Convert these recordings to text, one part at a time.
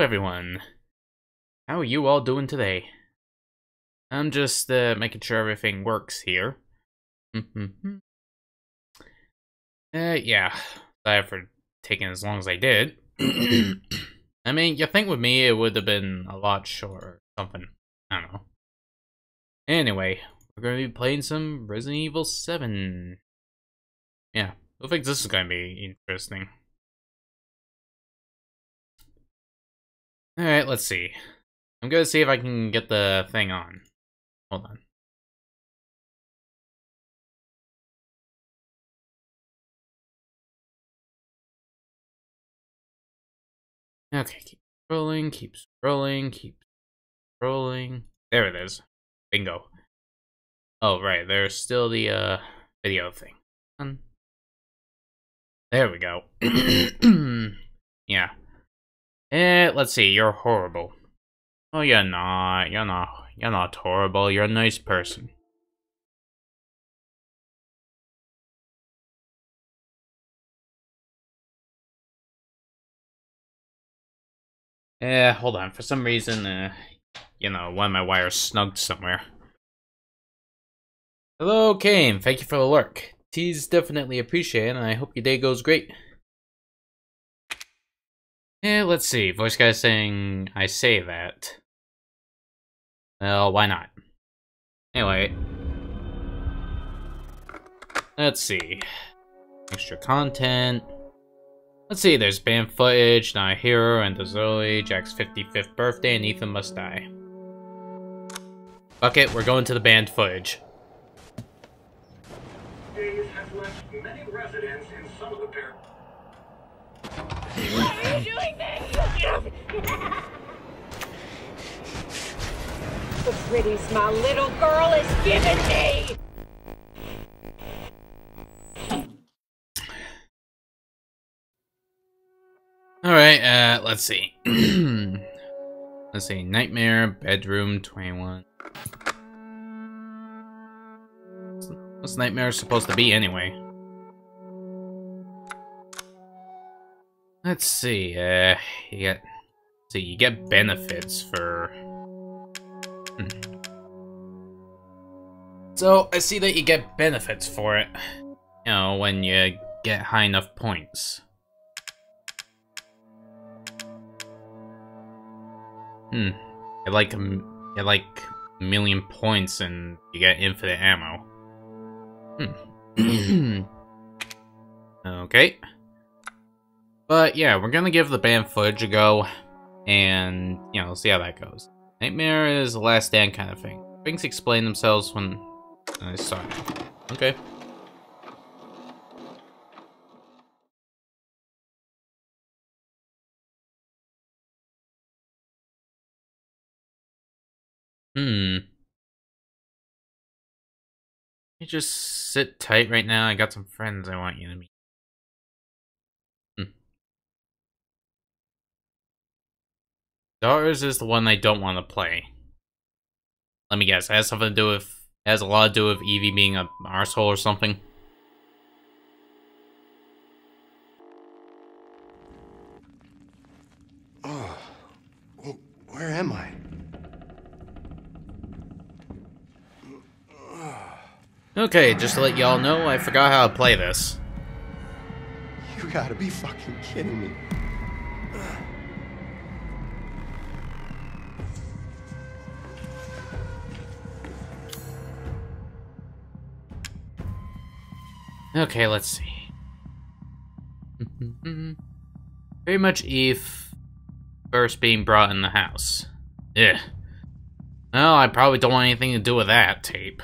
Hello, everyone. How are you all doing today? I'm just uh, making sure everything works here. Uh, yeah. Sorry for taking as long as I did. I mean, you think with me it would have been a lot shorter something. I don't know. Anyway, we're going to be playing some Resident Evil 7. Yeah, I think this is going to be interesting. Alright, let's see. I'm to see if I can get the thing on. Hold on. Okay, keep scrolling, keep scrolling, keep scrolling. There it is. Bingo. Oh, right, there's still the, uh, video thing. There we go. yeah. Eh, let's see, you're horrible. Oh, you're not. You're not. You're not horrible. You're a nice person. Eh, hold on. For some reason, uh, you know, one of my wires snugged somewhere. Hello, Kane. Thank you for the lurk. Tease definitely appreciated, and I hope your day goes great. Yeah, let's see. Voice guy saying I say that. Well, why not? Anyway. Let's see. Extra content. Let's see, there's Banned Footage, Not a Hero, and the Zoe, Jack's 55th birthday, and Ethan Must Die. Fuck it, we're going to the Banned Footage. Days have left many residents in some of the pair. This? the pretties my little girl is giving me! Alright, uh, let's see. let's see, Nightmare, Bedroom, 21. What's Nightmare supposed to be, anyway? Let's see, uh, you get... See, you get benefits for... Hmm. So, I see that you get benefits for it. You know, when you get high enough points. Hmm. Get like get like a million points and you get infinite ammo. Hmm. okay. But yeah, we're gonna give the Banned Footage a go, and you know, see how that goes. Nightmare is a last stand kind of thing. Things explain themselves when I saw it. Okay. Hmm. You just sit tight right now. I got some friends I want you to meet. Daughters is the one I don't want to play. Let me guess. It has something to do with... It has a lot to do with Evie being a arsehole or something. Oh. Where am I? Okay, just to let y'all know, I forgot how to play this. You gotta be fucking kidding me. Okay, let's see. Very much Eve first being brought in the house. Yeah. Well, I probably don't want anything to do with that tape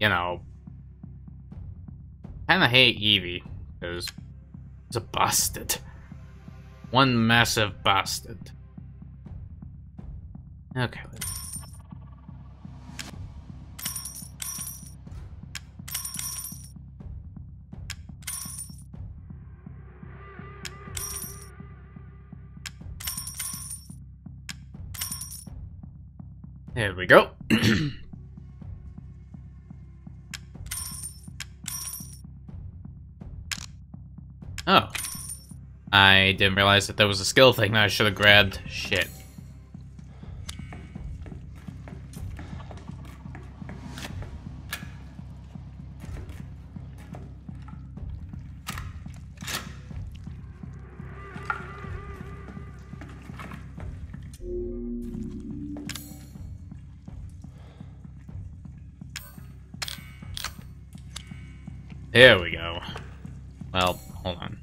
you know, kind of hate Evie because he's a bastard. One massive bastard. Okay. There we go. Oh. I didn't realize that there was a skill thing that I should have grabbed. Shit. There we go. Well, hold on.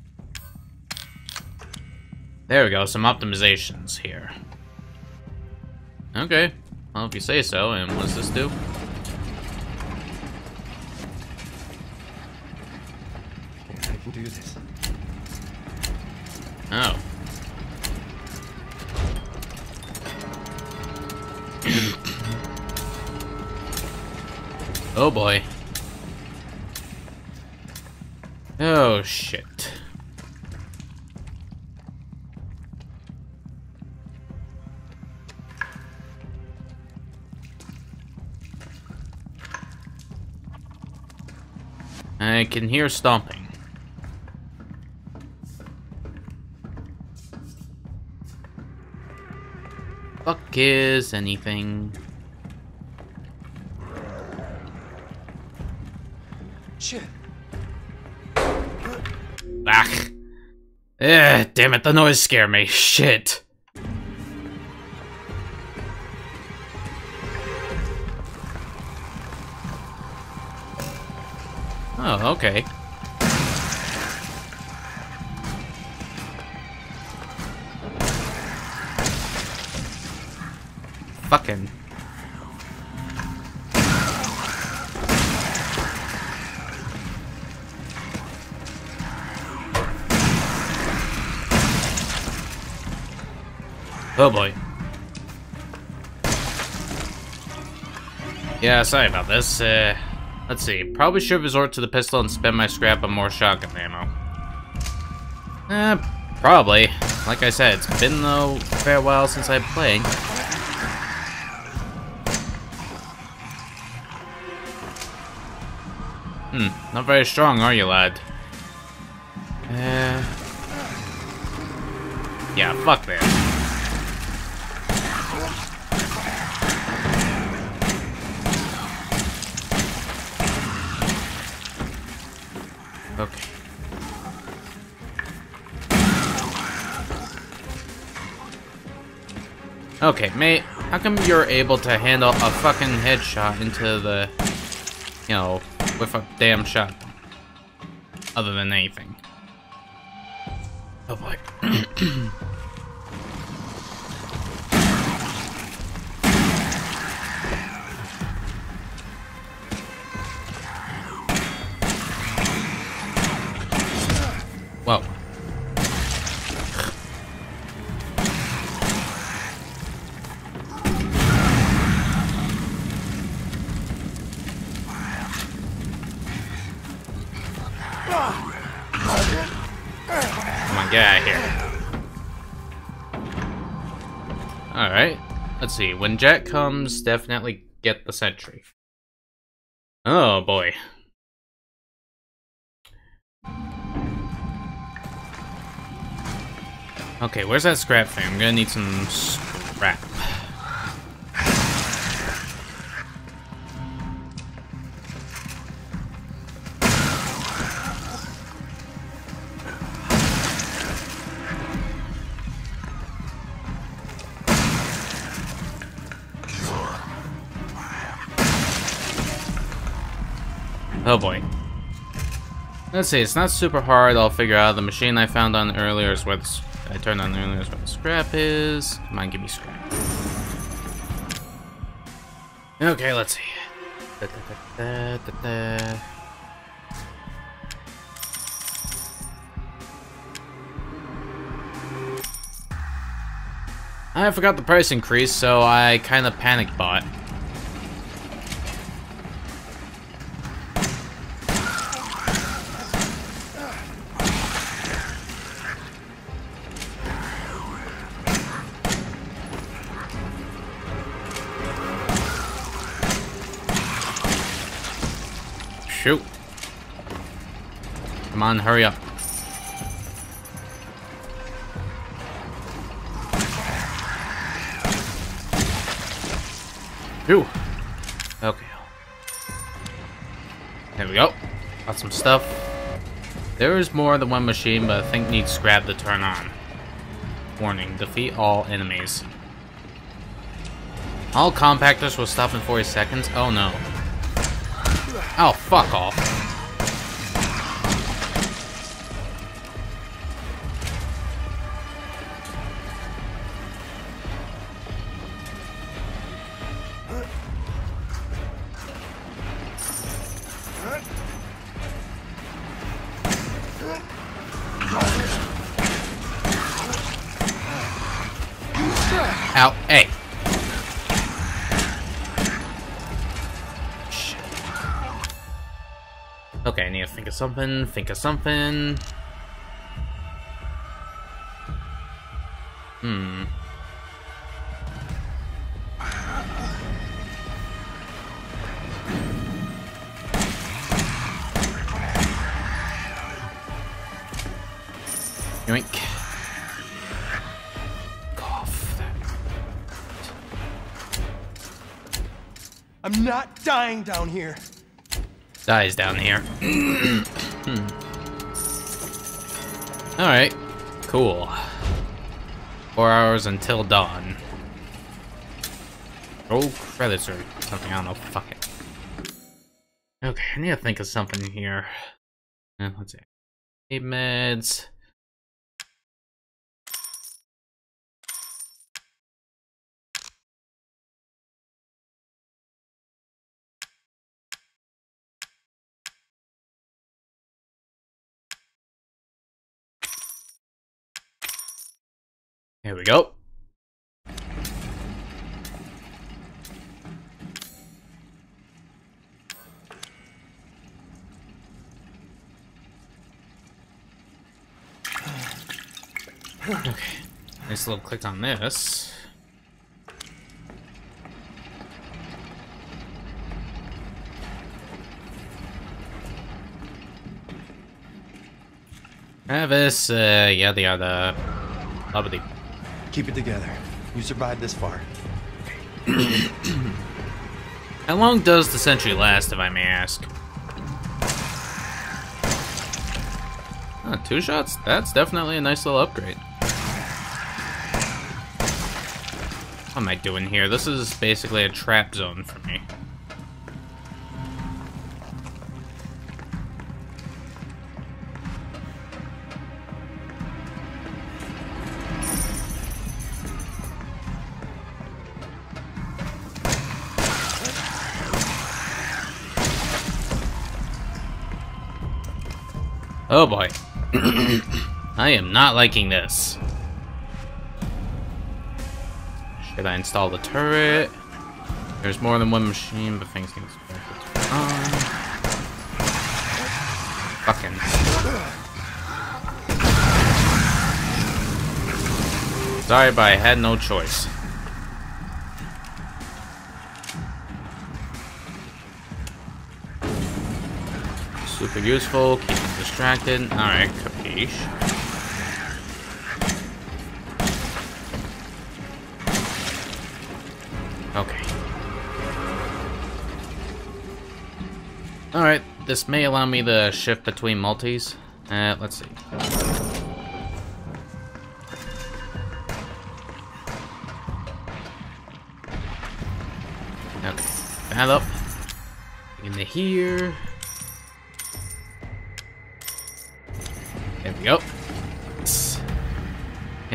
There we go, some optimizations here. Okay, well if you say so, and what does this do? I can do this. Oh. oh boy. Shit. I can hear stomping. Fuck is anything. Shit. Eh, damn it, the noise scared me. Shit. Oh, okay. Fucking. Oh boy. Yeah, sorry about this. Uh, let's see. Probably should resort to the pistol and spend my scrap on more shotgun ammo. Eh, probably. Like I said, it's been a fair while since I've played. Hmm, not very strong, are you, lad? Uh... Yeah, fuck this. Okay, mate, how come you're able to handle a fucking headshot into the, you know, with a damn shot? Other than anything. Oh boy. Let's see. When Jack comes, definitely get the sentry. Oh boy. Okay, where's that scrap thing? I'm gonna need some scrap. Let's see, it's not super hard, I'll figure out. The machine I found on earlier is where the, I turned on earlier is where the scrap is. Come on, give me scrap. Okay, let's see. Da, da, da. I forgot the price increase, so I kind of panic bought. Shoot. Come on, hurry up. Phew. Okay. There we go. Got some stuff. There is more than one machine, but I think needs scrap to turn on. Warning, defeat all enemies. All compactors will stop in 40 seconds. Oh no. Oh, fuck off. Something, think of something. Hmm. Yoink. Cough. I'm not dying down here. Dies down here. hmm. Alright. Cool. Four hours until dawn. Oh, credits or something. I don't know. Fuck it. Okay, I need to think of something here. Uh, let's see. Eight meds. Here we go. Okay. Nice little click on this. Travis, uh, yada yada. Lovely. Keep it together. You survived this far. How long does the sentry last, if I may ask? Ah, two shots? That's definitely a nice little upgrade. What am I doing here? This is basically a trap zone for me. Oh boy. I am not liking this. Should I install the turret? There's more than one machine, but things to be on. Fucking. Sorry, but I had no choice. Super useful, keep distracted. Alright, capiche. Okay. Alright, this may allow me to shift between multis. Uh, let's see. Okay, that up. Into here.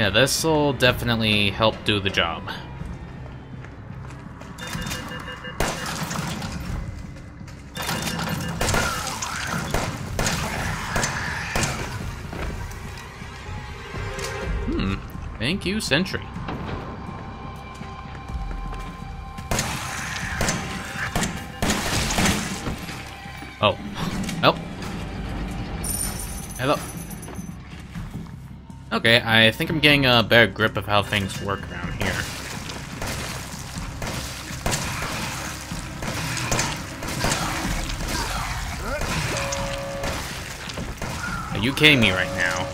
Yeah, this will definitely help do the job. Hmm. Thank you, Sentry. Oh. Oh. Hello. Okay, I think I'm getting a better grip of how things work around here. Are you kidding me right now?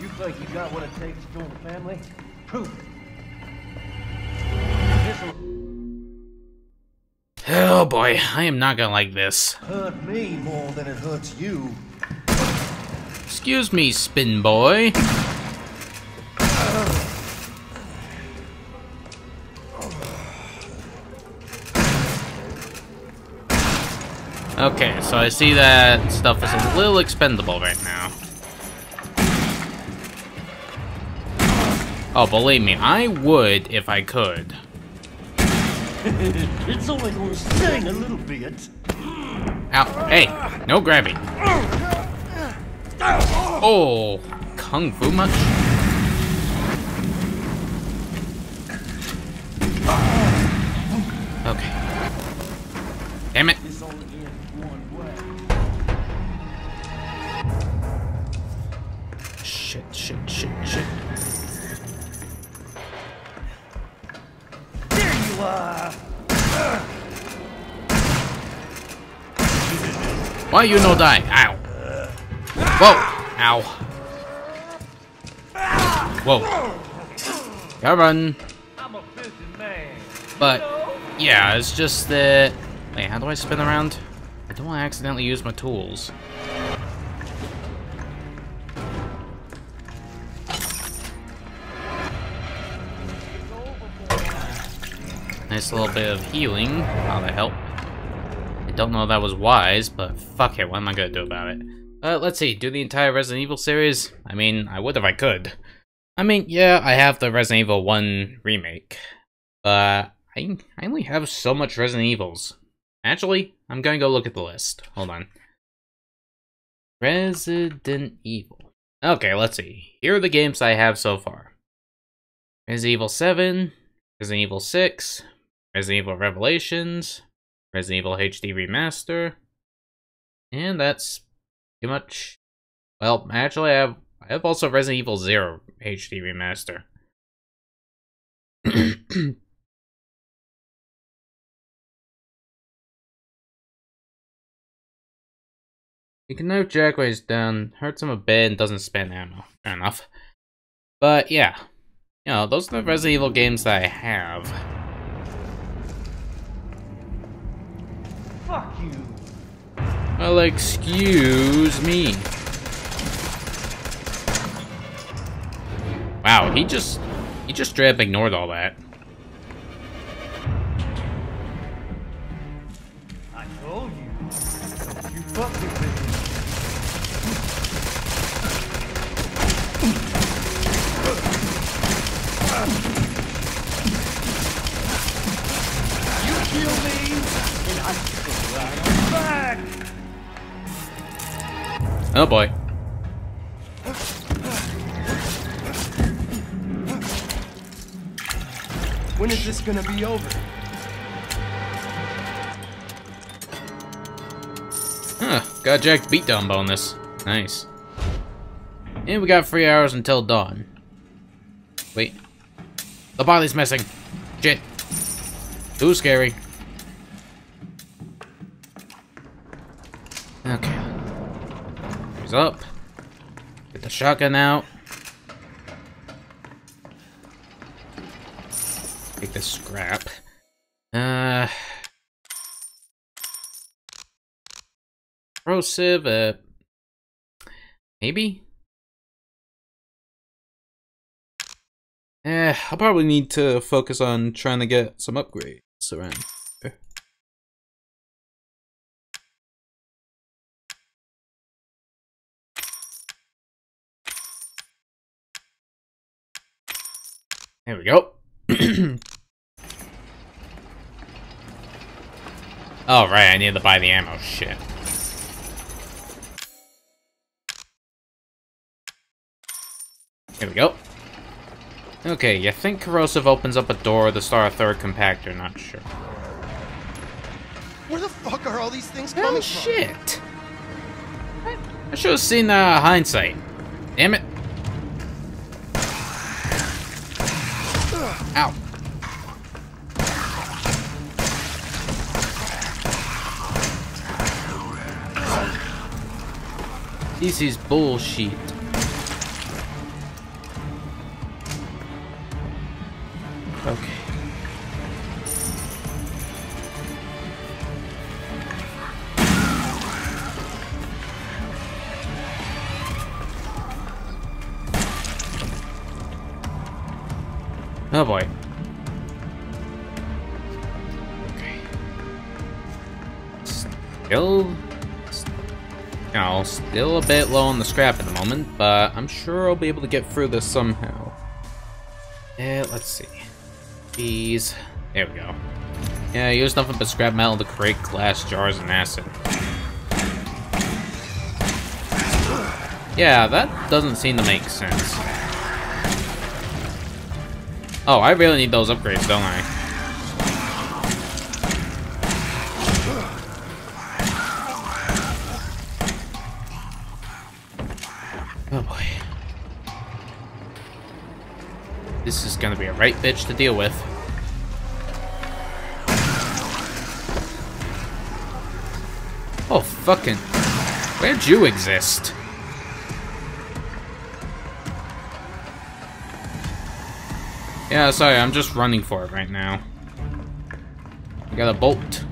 You think you got what it takes to join the family? Prove it. Oh boy, I am not gonna like this. Hurt me more than it hurts you. Excuse me, spin boy. Okay, so I see that stuff is a little expendable right now. Oh, believe me, I would if I could. it's only going to sting a little bit. Ow. Hey, no grabbing. Oh, kung fu much? Okay. Damn it. It's only in one way. Shit, shit, shit, shit. There you are. Why you no die? Ow. Whoa. Ow. Whoa. Gotta run. But, yeah, it's just that... Wait, how do I spin around? I don't want to accidentally use my tools. Nice little bit of healing. How the help. I don't know if that was wise, but fuck it, what am I gonna do about it? Uh, let's see, do the entire Resident Evil series? I mean, I would if I could. I mean, yeah, I have the Resident Evil 1 remake, but I, I only have so much Resident Evils. Actually, I'm gonna go look at the list. Hold on. Resident Evil. Okay, let's see. Here are the games I have so far. Resident Evil 7, Resident Evil 6, Resident Evil Revelations, Resident Evil HD Remaster, and that's pretty much. Well, actually, I have I have also Resident Evil Zero HD Remaster. you can know Jackway's down, hurts him a bit, and doesn't spend ammo. Fair enough. But yeah, you know, those are the Resident Evil games that I have. Fuck you. Well, excuse me. Wow, he just he just straight up ignored all that. Oh boy. When is this gonna be over? Huh, got Jack's beatdown bonus. Nice. And we got three hours until dawn. Wait. The body's missing. Shit. Too scary. Shotgun out. Take the scrap. Uh... Corrosive, uh... Maybe? Eh, I'll probably need to focus on trying to get some upgrades around here. We go. oh, right, I need to buy the ammo. Shit. Here we go. Okay, you think corrosive opens up a door to start a third compactor, not sure. Where the fuck are all these things Oh coming from? shit! I, I should have seen uh, hindsight. Ow. This is bullshit. Still a bit low on the scrap at the moment, but I'm sure I'll be able to get through this somehow. Yeah, let's see. These. There we go. Yeah, use nothing but scrap metal to create glass jars and acid. Yeah, that doesn't seem to make sense. Oh, I really need those upgrades, don't I? Gonna be a right bitch to deal with. Oh, fucking... Where'd you exist? Yeah, sorry, I'm just running for it right now. I got a bolt.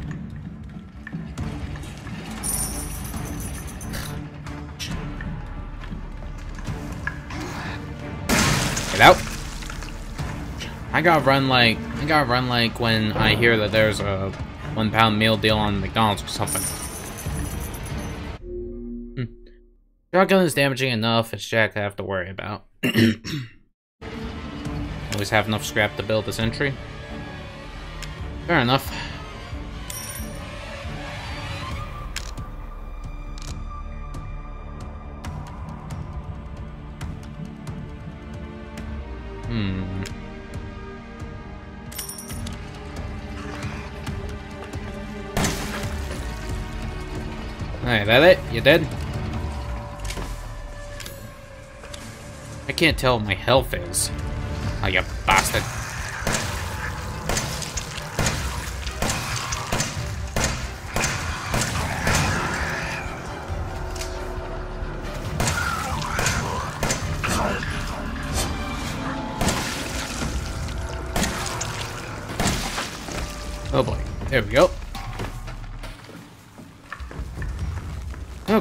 I gotta run like I gotta run like when I hear that there's a one pound meal deal on McDonald's or something. Hmm. Shotgun is damaging enough, it's Jack I have to worry about. Always have enough scrap to build this entry. Fair enough. Hey, that it? You dead? I can't tell what my health is. Oh, you bastard.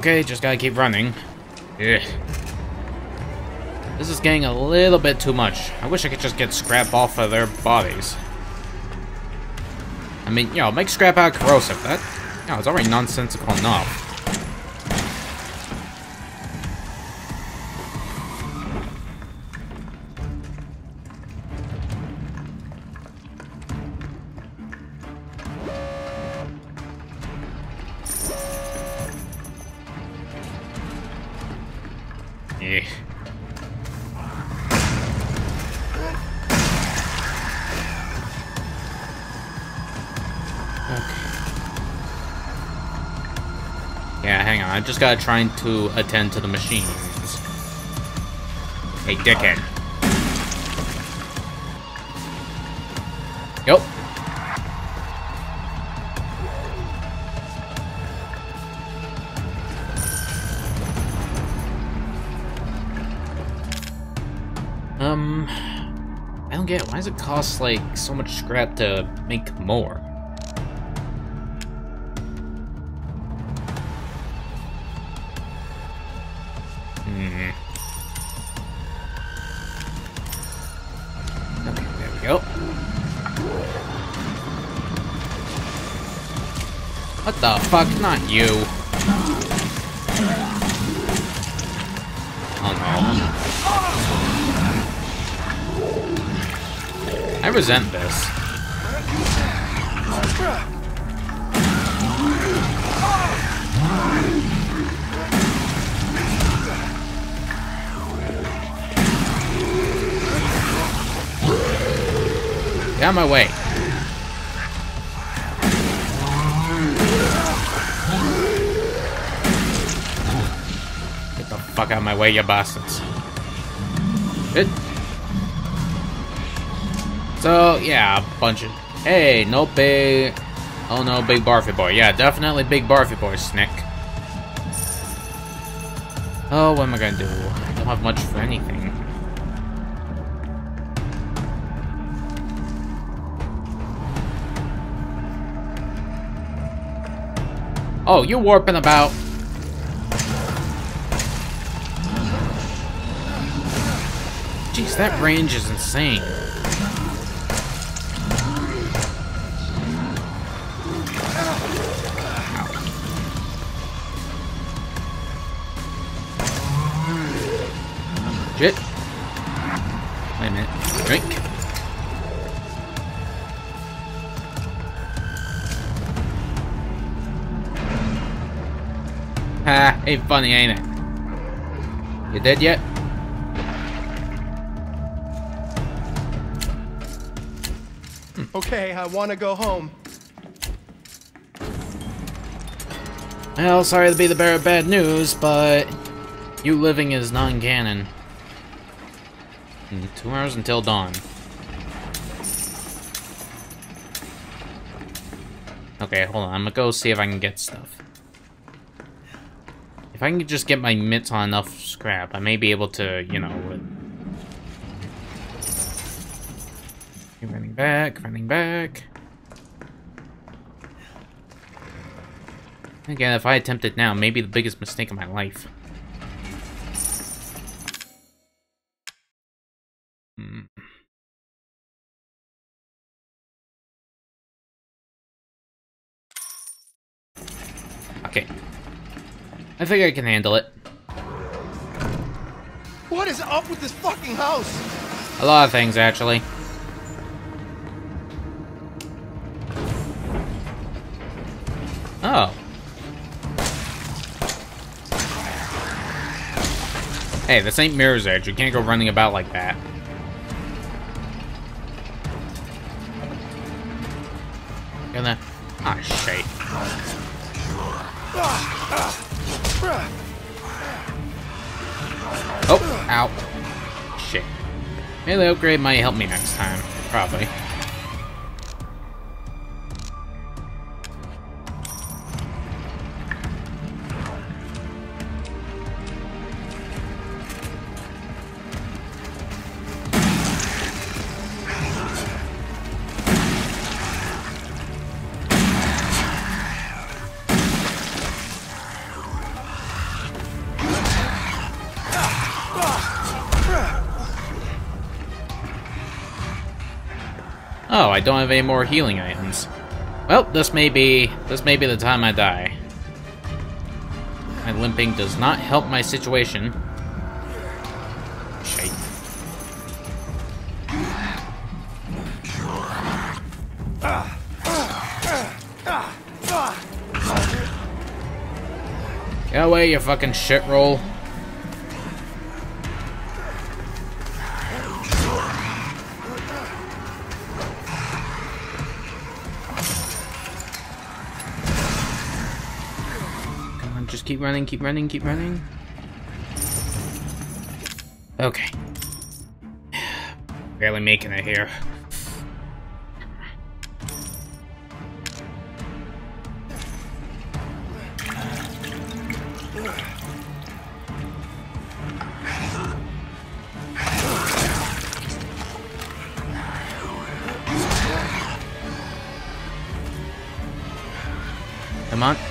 Okay, just gotta keep running. Ugh. This is getting a little bit too much. I wish I could just get scrap off of their bodies. I mean, you know, make scrap out corrosive. That, you know, it's already nonsensical enough. Yeah. Yeah, hang on. I just gotta try to attend to the machines. Hey, dickhead. Does it cost, like, so much scrap to make more? Hmm. Okay, there we go. What the fuck? Not you. Resent this. Get out my way. Get the fuck out of my way, you bastards. So, yeah, a bunch of... Hey, no big... Oh no, big Barfy boy. Yeah, definitely big Barfy boy, Snick. Oh, what am I gonna do? I don't have much for anything. Oh, you're warping about. Jeez, that range is insane. Ain't funny, ain't it? You dead yet? Okay, I want to go home. Well, sorry to be the bearer of bad news, but you living is non-canon. Hmm, Two hours until dawn. Okay, hold on. I'm gonna go see if I can get stuff. If I can just get my mitts on enough scrap, I may be able to, you know... Keep running back, running back. Again, if I attempt it now, maybe the biggest mistake of my life. I think I can handle it. What is up with this fucking house? A lot of things, actually. Oh. Hey, this ain't Mirror's Edge. You can't go running about like that. Upgrade might help me next time. Probably. I don't have any more healing items. Well, this may be this may be the time I die. My limping does not help my situation. Shite. Get away, you fucking shit roll. Keep running, keep running, keep running. Okay. Barely making it here. Come on.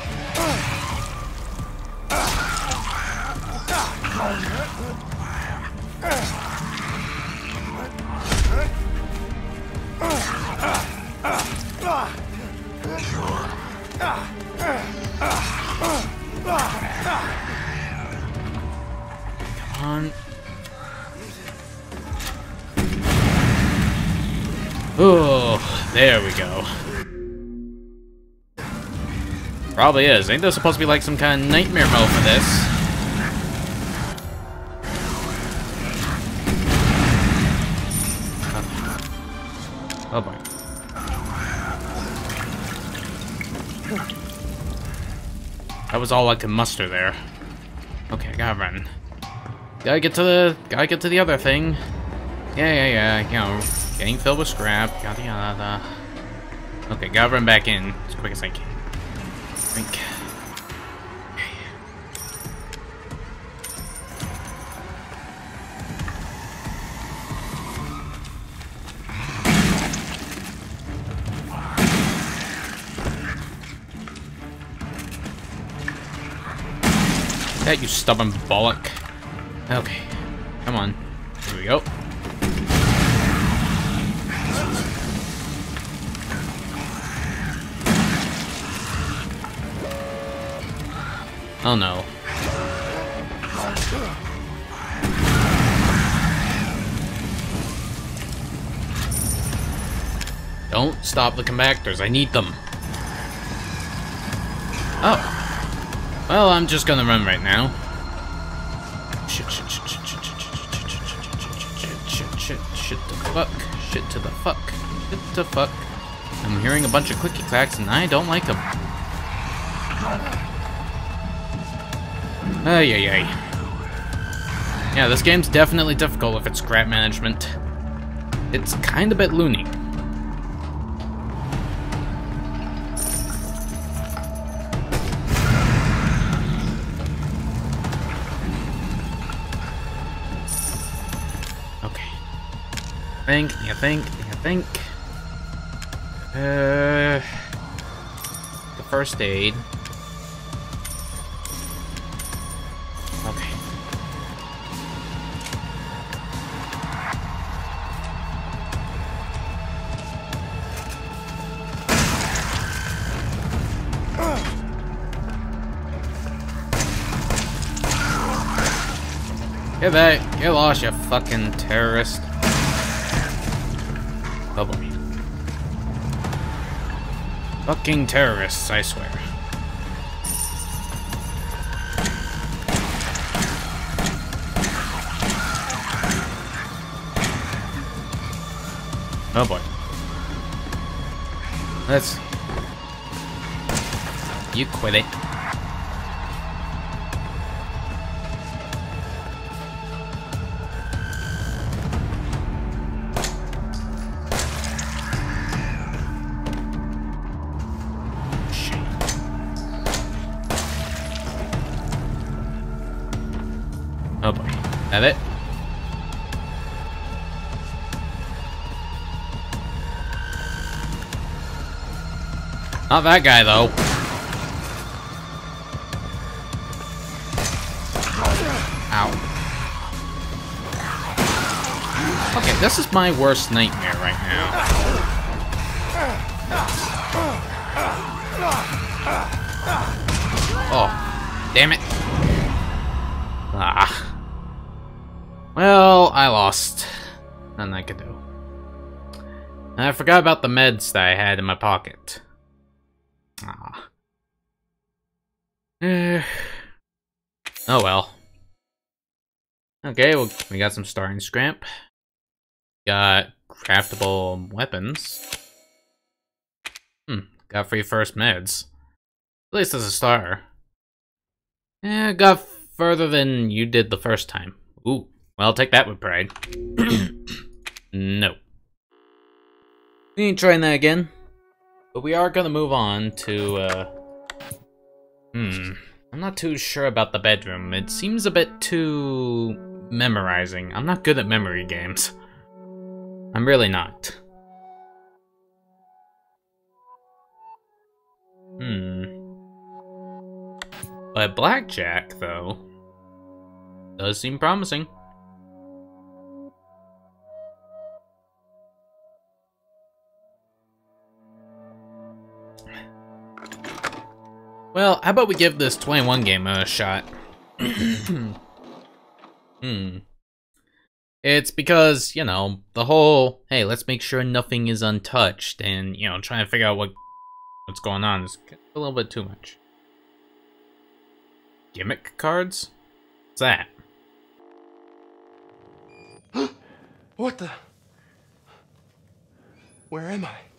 Probably is. Ain't there supposed to be like some kind of nightmare mode for this? Oh, oh boy. That was all I could muster there. Okay, I gotta run. Gotta get to the gotta get to the other thing. Yeah, yeah, yeah, you know, getting filled with scrap, yada yada. Okay, gotta run back in as quick as I can. Think. That you stubborn bollock. Okay, come on. Oh no. Don't stop the compactors, I need them. Oh. Well, I'm just gonna run right now. Shit, shit, shit, shit, shit, shit, shit, shit, shit, the fuck, shit to the fuck, shit to fuck. I'm hearing a bunch of clicky clacks and I don't like them. Ay, ay, ay. Yeah, this game's definitely difficult if it's scrap management. It's kind of a bit loony. Okay. Think, you think, you think. Uh, the first aid. Fucking terrorist. Oh boy. Fucking terrorists, I swear. Oh boy. Let's... You quit it. Not that guy, though. Ow. Okay, this is my worst nightmare right now. Oh, damn it. Ah. Well, I lost. Nothing I could do. And I forgot about the meds that I had in my pocket. Oh well. Okay, well, we got some starting scrap. Got craftable weapons. Hmm, got free first meds. At least as a starter. Yeah, got further than you did the first time. Ooh, well, I'll take that with pride. no. We ain't trying that again. But we are gonna move on to, uh... Hmm. I'm not too sure about the bedroom. It seems a bit too... memorizing. I'm not good at memory games. I'm really not. Hmm. But blackjack, though, does seem promising. Well, how about we give this 21 game a shot? hmm. It's because, you know, the whole, hey, let's make sure nothing is untouched and, you know, trying to figure out what what's going on is a little bit too much. Gimmick cards? What's that? What the? Where am I?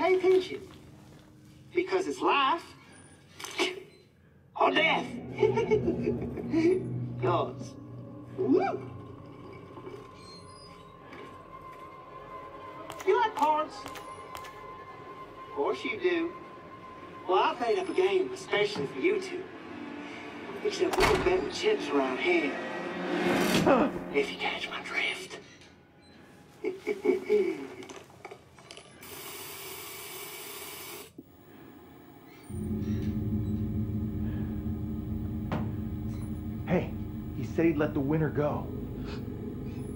Pay attention because it's life or death. Yours. Woo! You like cards? Of course you do. Well, I made up a game especially for you two. Except we don't bet with chips around here. If you catch my drift. Hey, he said he'd let the winner go.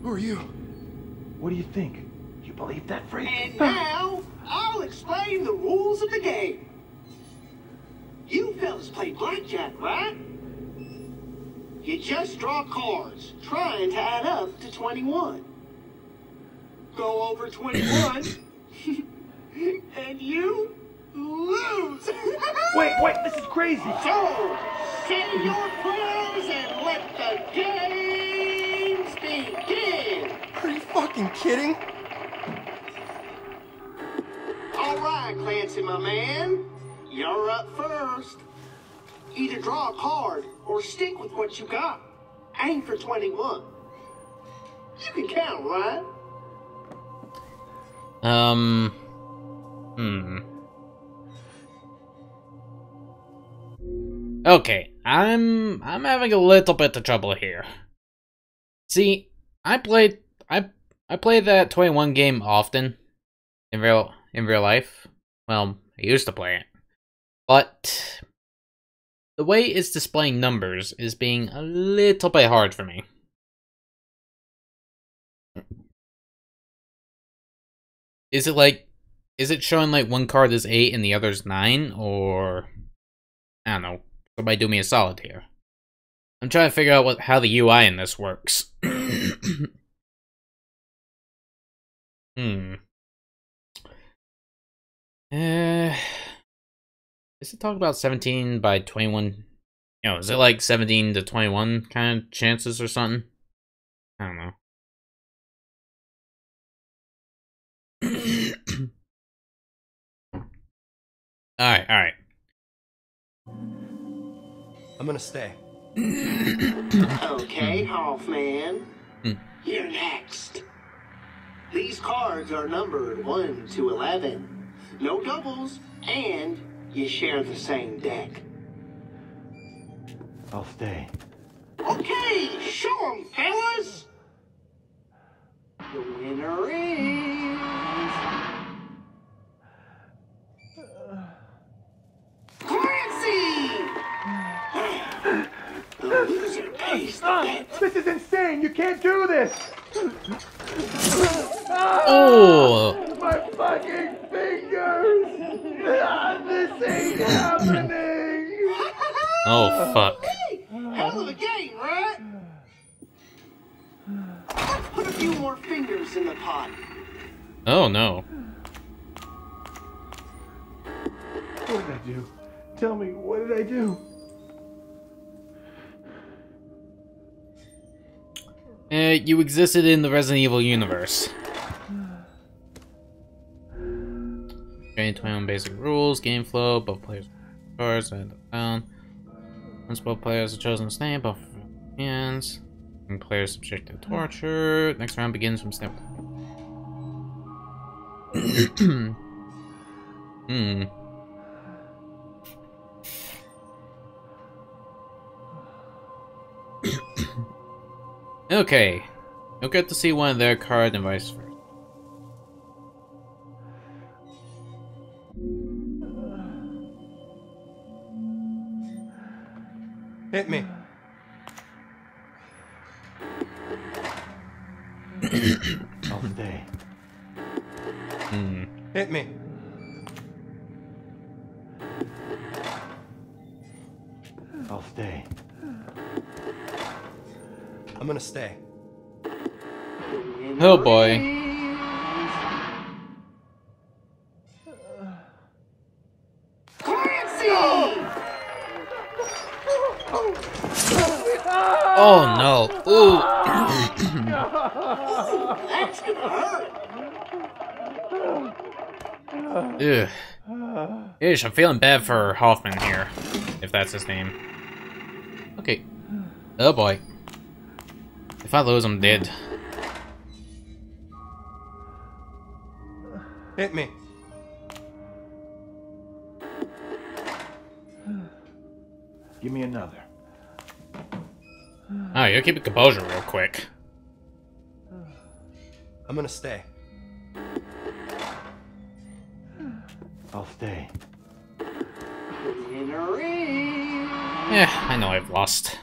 Who are you? What do you think? You believe that freak? And now, I'll explain the rules of the game. You fellas play blackjack, right? You just draw cards, trying to add up to 21. Go over 21, and you lose. Wait, wait, this is crazy! So, say your prayers and let the games begin. Are you fucking kidding? All right, Clancy, my man. You're up first. Either draw a card or stick with what you got. Aim for 21. You can count, right? Um. Hmm. Okay, I'm I'm having a little bit of trouble here. See, I played I I play that 21 game often in real in real life. Well, I used to play it. But the way it's displaying numbers is being a little bit hard for me. Is it like is it showing like one card is 8 and the other's 9 or I don't know. Somebody do me a solid here. I'm trying to figure out what how the UI in this works. hmm. Uh, is it talk about 17 by 21? You know, is it like 17 to 21 kind of chances or something? I don't know. alright, alright. I'm gonna stay. Okay, Hoffman. Hmm. You're next. These cards are numbered 1 to 11. No doubles, and you share the same deck. I'll stay. Okay, show 'em, fellas! The winner is... loser pays the bet. This is insane! You can't do this! Oh! My fucking fingers! Ah, this ain't happening! Oh, fuck. Hey, hell of a game, right? Let's put a few more fingers in the pot. Oh, no. What did I do? Tell me, what did I do? Uh, you existed in the Resident Evil universe. Okay, 21 basic rules, game flow, both players cards and down. Once both players are chosen to stay, both hands. And players subject to torture. Next round begins from step. hmm. Okay. You'll get to see one of their card and vice versa. Hit me. I'll stay. Hmm. Hit me. Stay. Oh boy. Oh no. Ooh. Ugh. Ish, I'm feeling bad for Hoffman here, if that's his name. Okay. Oh boy. If I lose, I'm dead. Hit me. Give me another. Oh, you keep your composure real quick. I'm gonna stay. I'll stay. Yeah, I know I've lost.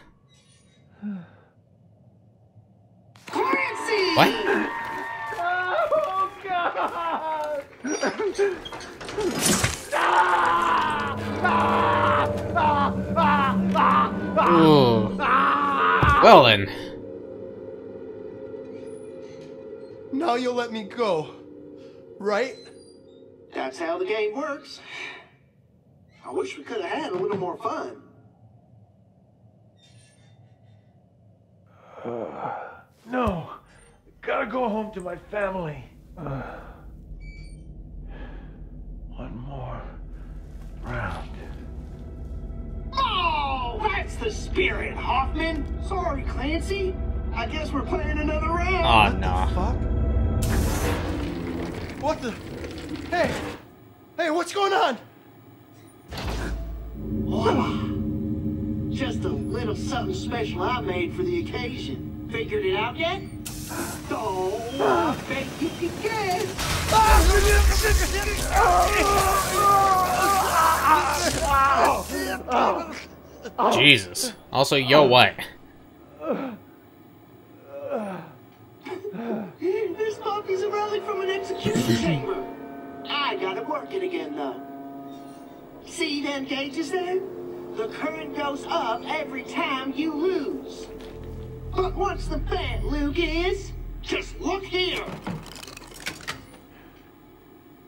Figured it out yet? Oh, I bet you can guess. Jesus. Also, yo, what? This puppy's a relic from an execution chamber. I got it working again, though. See them gauges there? The current goes up every time you lose. But what's the bet, Lucas? Just look here.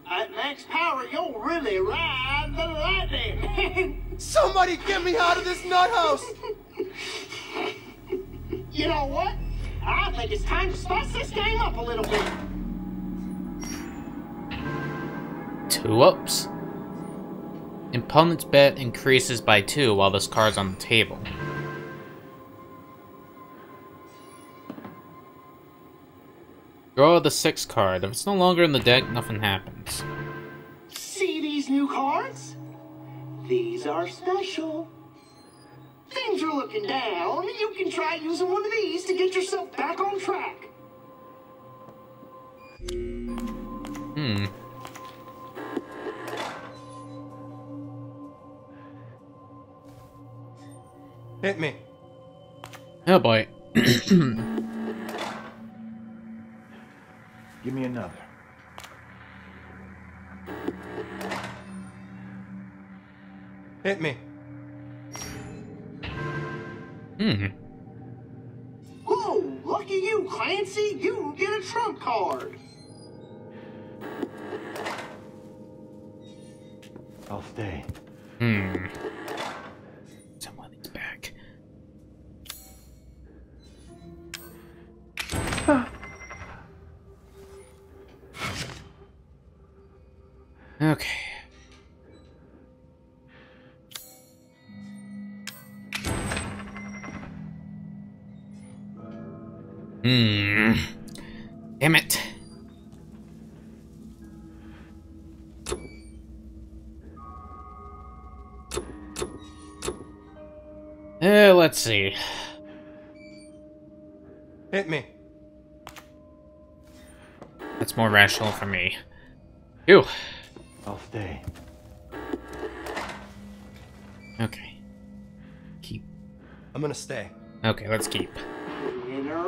At max power, you'll really ride the lightning. Somebody get me out of this nut house! you know what? I think it's time to spice this game up a little bit. Two ups. Opponent's bet increases by two while this card's on the table. Draw the six card. If it's no longer in the deck, nothing happens. See these new cards? These are special. Things are looking down. You can try using one of these to get yourself back on track. Hmm. Hit me. Oh boy. Give me another. Hit me. Hmm. Whoa, lucky you, Clancy. You get a trump card. I'll stay. Hmm. Someone's back. Okay. Hmm. Damn it. Uh, let's see. Hit me. That's more rational for me. Phew. I'll stay. Okay. Keep. I'm gonna stay. Okay, let's keep. In a.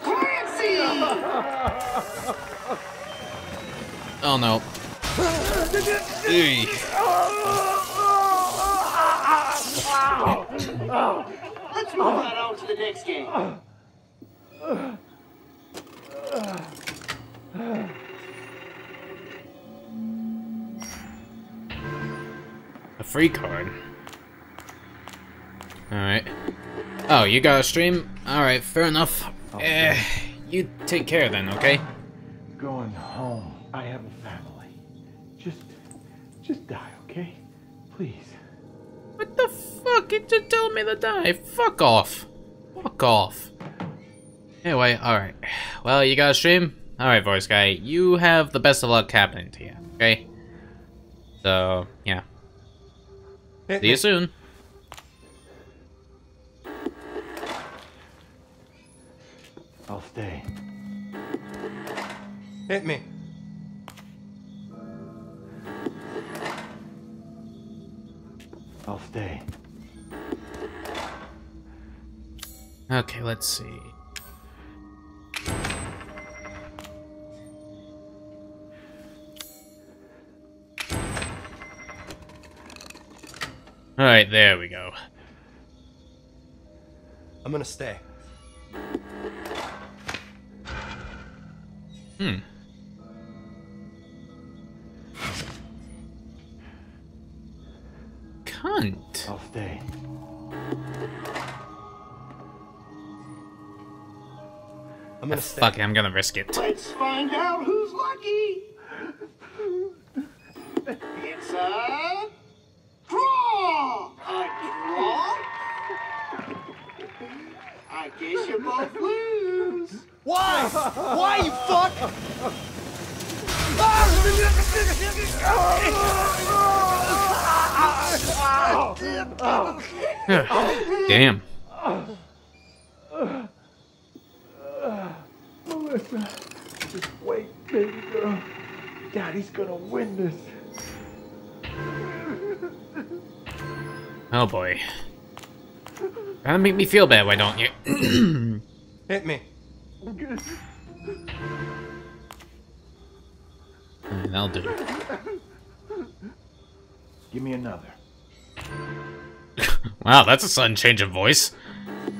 Clancy! Oh no. Let's move right on to the next game. free card. Alright. Oh, you got a stream? Alright, fair enough. Eh, you take care then, okay? Going home. I have a family. Just, just die, okay? Please. What the fuck? You just told me to die. Fuck off. Fuck off. Anyway, alright. Well, you got a stream? Alright, voice guy. You have the best of luck happening to you, Okay. So yeah. Hit See you eh. soon. I'll stay. Hit me. I'll stay. Okay, let's see. Alright, there we go. I'm gonna stay. Hmm. Cunt. I'll stay. I'm gonna stay. Fuck it, I'm gonna risk it. Let's find out who's lucky. It's a draw. A draw. I guess you both lose. Why? Why, you fuck? Damn. Melissa, just wait, baby girl. Daddy's gonna win this. Oh boy. Trying to make me feel bad, why don't you? Hit me. Alright, That'll do. it. Give me another. Wow, that's a sudden change of voice.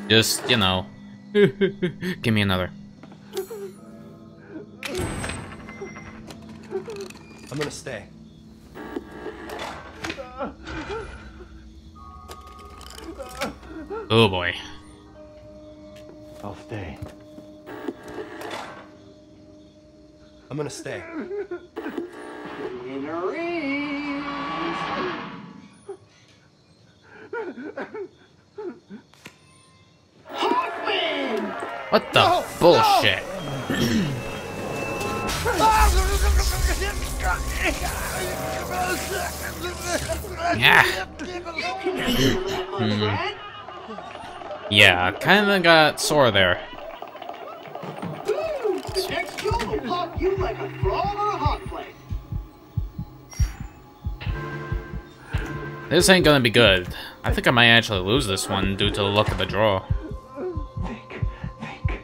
Just, you know. Give me another. I'm gonna stay. Oh boy. I'll stay. I'm gonna stay. Winner is. What the bullshit? Yeah. Yeah, kinda got sore there. This ain't gonna be good. I think I might actually lose this one due to the luck of the draw. Think, think.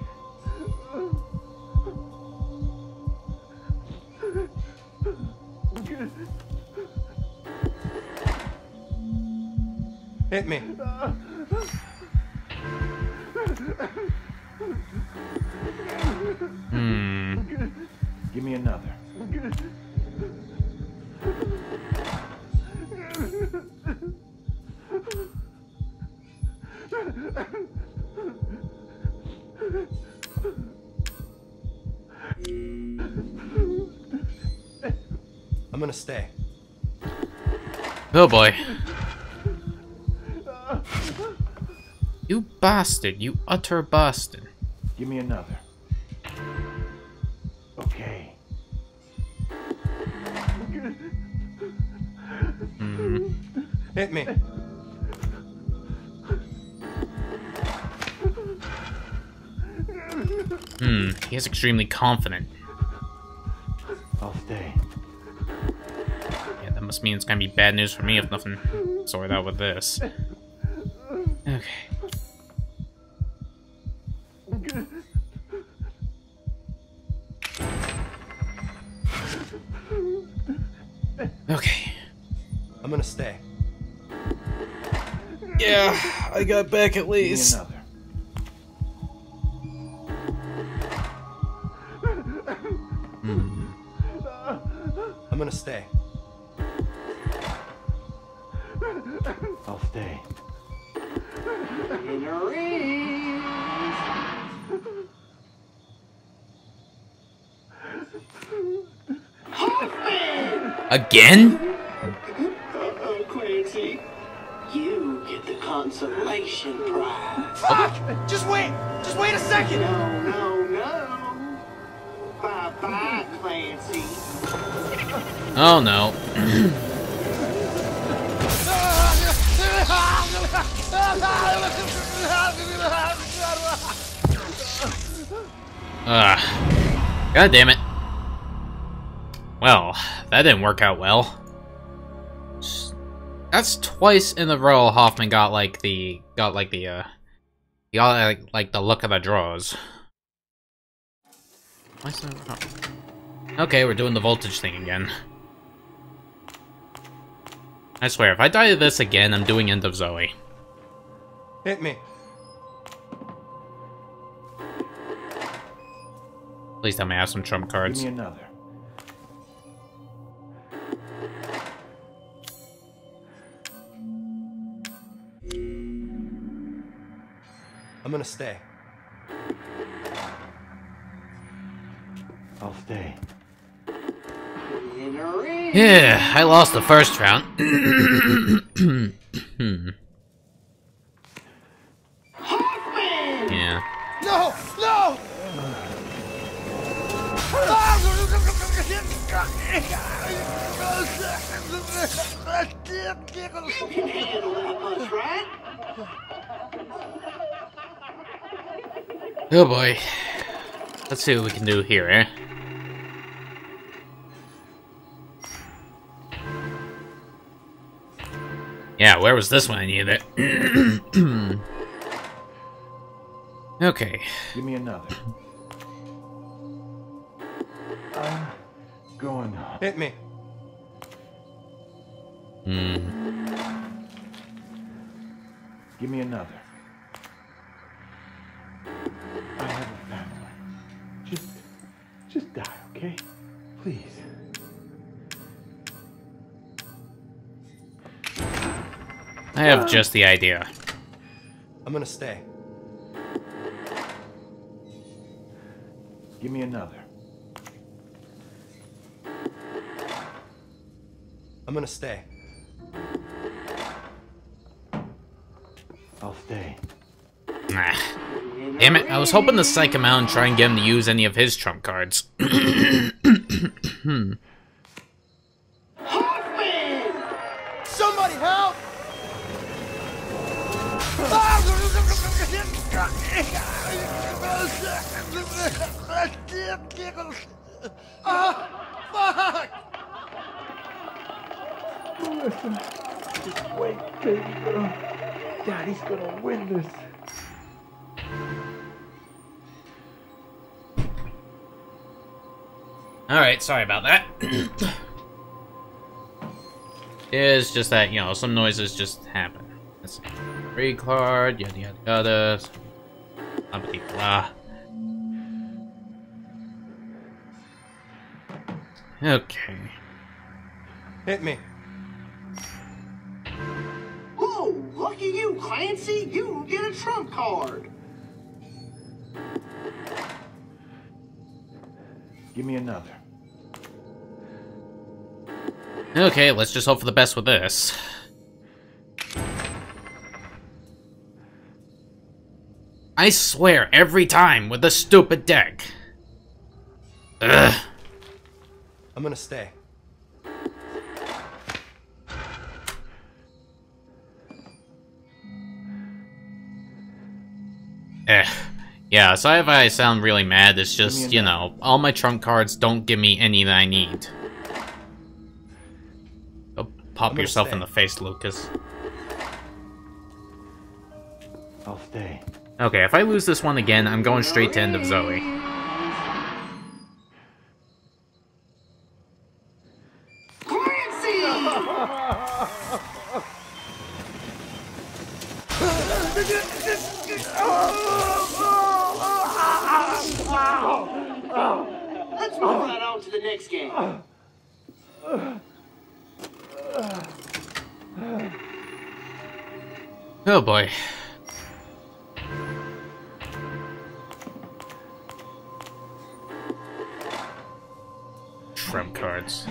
Hit me. Hmm. Give me another. I'm gonna stay. Oh boy. You bastard, you utter bastard. Give me another. Okay. Hit me. Hmm, he is extremely confident. I'll stay. Yeah, that must mean it's gonna be bad news for me if nothing sorted out with this. Okay. Okay. I'm gonna stay. Yeah, I got back at least. another. I'm gonna stay. I'll stay. Winner is. Hoffman! Again? Uh-oh, Clancy. You get the consolation prize. Fuck! Just wait! Just wait a second! No, no, no. Bye-bye, Clancy. Oh no. Ugh. God damn it. Well, that didn't work out well. That's twice in a row Hoffman got like the got like the uh he got like, like the look of the drawers. Why is that- oh. Okay, we're doing the voltage thing again. I swear, if I die to this again, I'm doing End of Zoe. Hit me. Please tell me I have some trump Give cards. me another. I'm gonna stay. I'll stay. In a ring. Yeah, I lost the first round. Hmm, yeah. No! No! You can handle that much, right? Oh boy. Let's see what we can do here, eh? Yeah, where was this one I needed it? okay. Give me another. I'm going home. Hit me. Hmm. Give me another. I have a family. Just, just die, okay? Please. I have just the idea. I'm gonna stay. Give me another. I'm gonna stay. I'll stay. Nah. Damn it, I was hoping to psych him out and try and get him to use any of his trump cards. Hoffman! Somebody help! Ah, fuck! Listen, just wait, baby girl. Daddy's gonna win this. Alright, sorry about that. it's just that, you know, some noises just happen. Let's see. Free card, yada yada yada. Blah blah blah. Okay. Hit me. Whoa, lucky you, Clancy. You get a trump card. Give me another. Okay, let's just hope for the best with this. I swear, every time with the stupid deck. Ugh. I'm gonna stay. Eh. Yeah, sorry if I sound really mad, it's just, you know, all my trump cards don't give me any that I need. Go pop yourself stay. in the face, Lucas. I'll stay. Okay, if I lose this one again, I'm going straight to End of Zoe. Let's move on to the next game. Oh boy. Trump cards.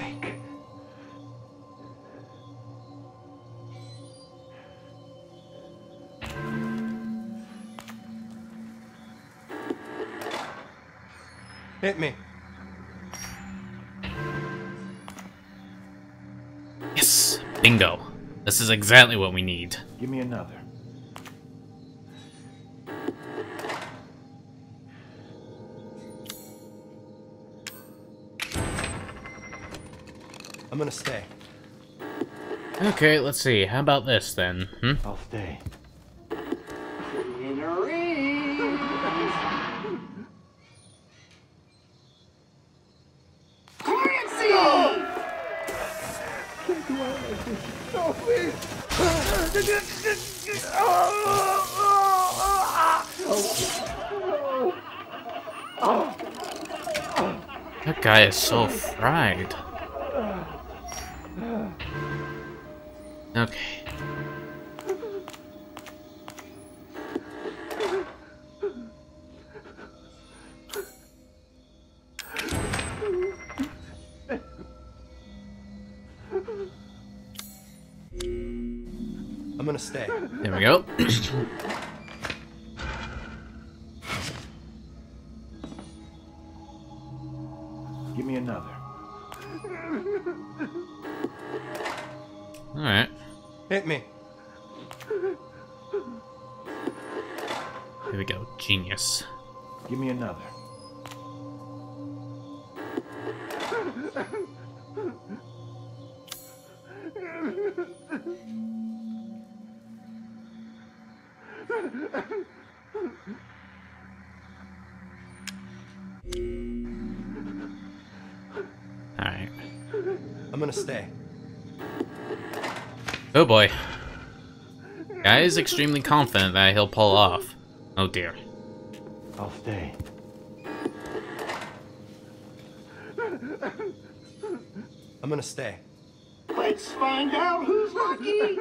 Hit me. Yes! Bingo. This is exactly what we need. Give me another. I'm gonna stay. Okay, let's see. How about this then? Hmm? I'll stay. In a ring. Clancy! No, please. That guy is so fried. Okay. Guy extremely confident that he'll pull off. Oh dear. I'll stay. I'm gonna stay. Let's find out who's lucky.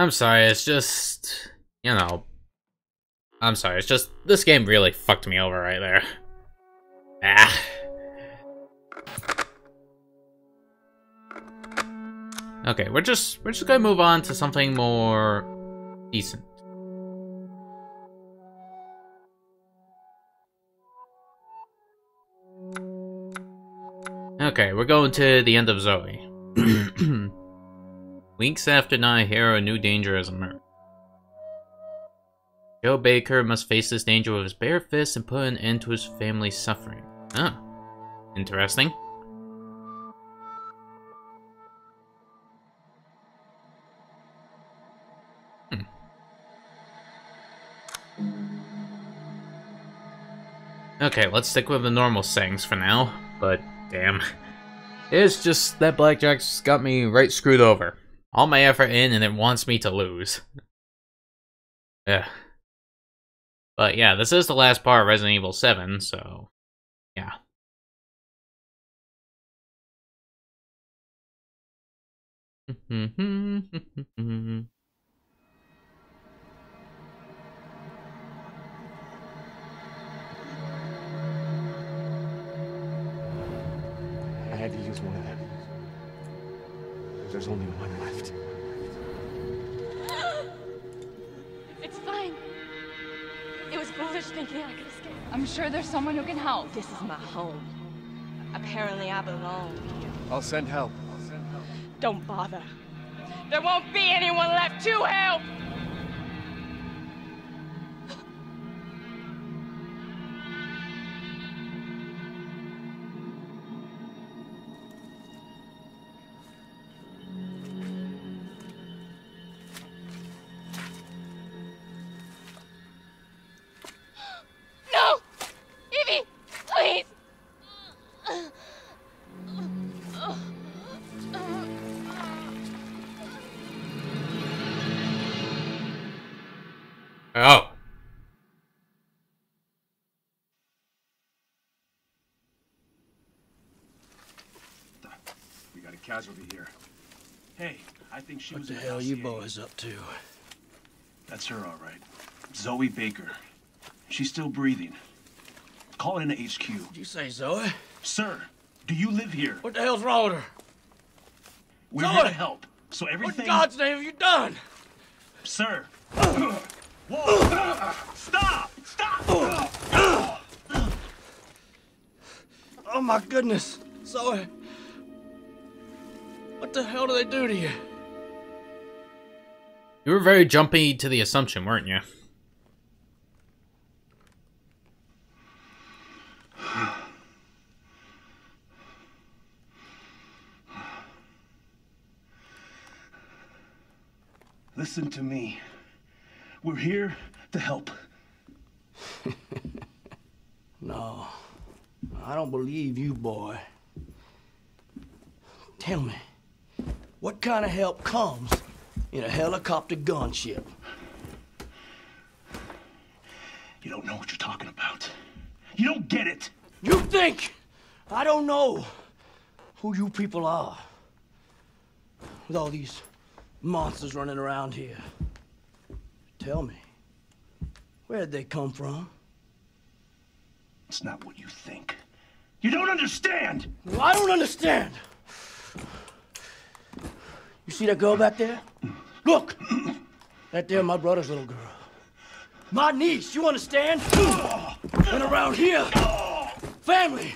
I'm sorry, it's just, you know, I'm sorry, it's just, this game really fucked me over right there. Ah. Okay, we're just, we're just gonna move on to something more decent. Okay, we're going to the end of Zoe. Weeks after Hero, a new danger has emerged. Joe Baker must face this danger with his bare fists and put an end to his family's suffering. Ah, interesting. Hmm. Okay, let's stick with the normal settings for now, but damn. It's just that Blackjack's got me right screwed over. All my effort in and it wants me to lose. Yeah. But yeah, this is the last part of Resident Evil 7, so yeah. I had to use one of them. There's only one left. It's fine. It was foolish thinking I could escape. I'm sure there's someone who can help. This is my home. Apparently, I belong here. I'll send help. Don't bother. There won't be anyone left to help! Casualty here. Hey, I think she What was the hell you boys up to? That's her, all right. Zoe Baker. She's still breathing. Call in to HQ. Did you say Zoe? Sir, do you live here? What the hell's wrong with her? We're Zoe! here to help. So everything. What in God's name have you done? Sir. Whoa! Stop! Stop! Oh my goodness. Zoe. What the hell do they do to you? You were very jumpy to the assumption, weren't you? Listen to me. We're here to help. No. I don't believe you, boy. Tell me, what kind of help comes in a helicopter gunship? You don't know what you're talking about. You don't get it. You think I don't know who you people are? With all these monsters running around here. Tell me, where'd they come from? It's not what you think. You don't understand! Well, I don't understand. You see that girl back there? Look! That there, my brother's little girl. My niece, you understand? And around here, family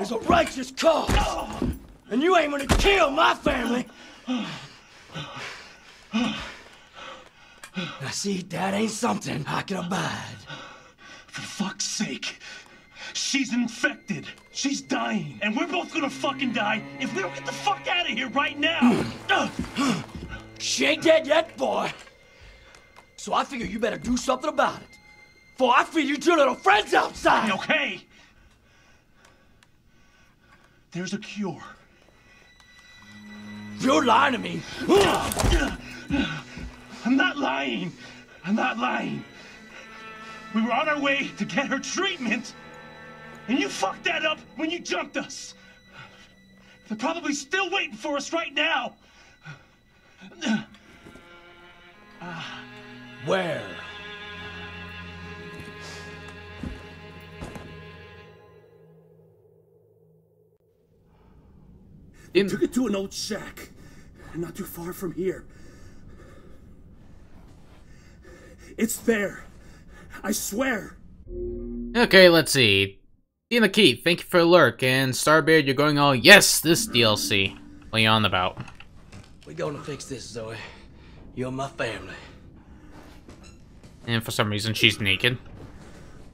is a righteous cause. And you ain't gonna kill my family. Now see, that ain't something I can abide. For fuck's sake. She's infected. She's dying. And we're both gonna fucking die if we don't get the fuck out of here right now. She ain't dead yet, boy. So I figure you better do something about it. For I feed you two little friends outside. okay. There's a cure. You're lying to me. I'm not lying. I'm not lying. We were on our way to get her treatment, and you fucked that up when you jumped us. They're probably still waiting for us right now. Where? In Took it to an old shack, not too far from here. It's there. I swear. Okay, let's see. Tina Keith, thank you for the lurk, and Starbeard, you're going all yes, this DLC. What are you on about? We're gonna fix this, Zoe. You're my family. And for some reason, she's naked.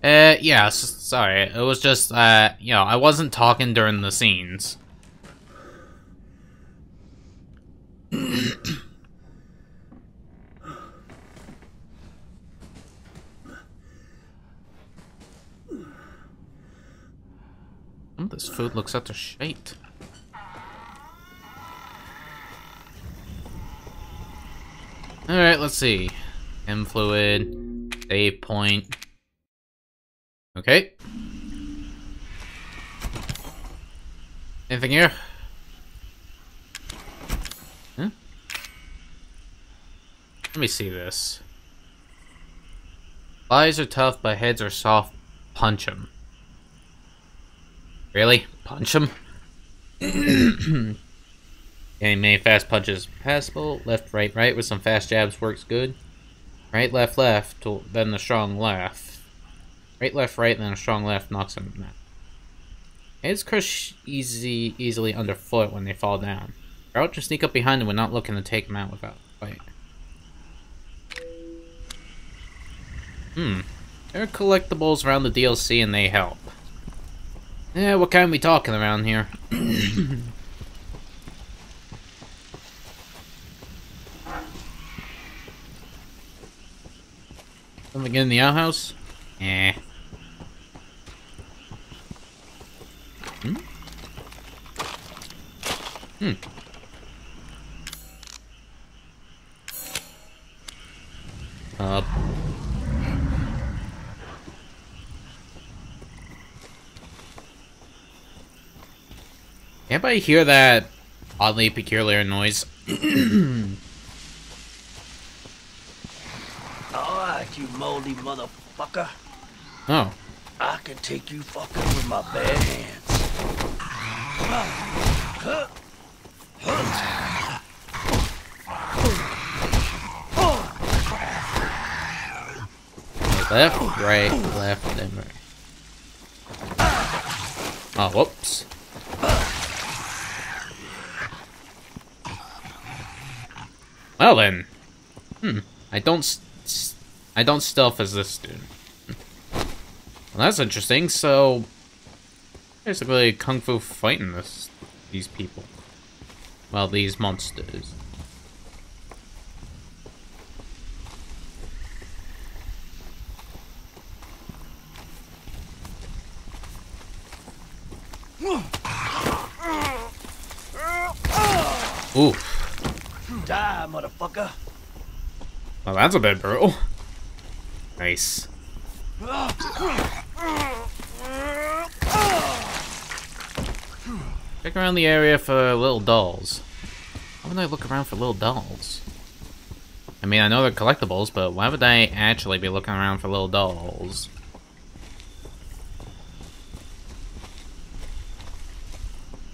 Uh, yeah, s- sorry. It was just, uh, you know, I wasn't talking during the scenes. Oh, this food looks utter shite. Alright, let's see. M fluid, save point. Okay. Anything here? Huh? Let me see this. Thighs are tough, but heads are soft. Punch Punch 'em. Really? Punch him? Getting many fast punches passable. Left, right, right with some fast jabs works good. Right, left, left, to- then the strong left. Right, left, right, then a strong left knocks him out. Heads crush easy, easily underfoot when they fall down. Or sneak up behind them when not looking to take them out without fight. Hmm. There are collectibles around the DLC and they help. Yeah, what kind we talking around here? Something in the outhouse? Eh. Hmm? Hmm. Uh. Anybody hear that oddly peculiar noise. Alright, you moldy motherfucker. Oh. I can take you fucking with my bare hands. Left, right, left, and right. Oh, whoops. Well then. Hmm. I don't I don't stealth as this dude. Well, that's interesting. So, basically, kung fu fighting this these people. Well, these monsters. Oof. Die, motherfucker. Well, that's a bit brutal. Nice. Check around the area for little dolls. Why would I look around for little dolls? I mean, I know they're collectibles, but why would I actually be looking around for little dolls?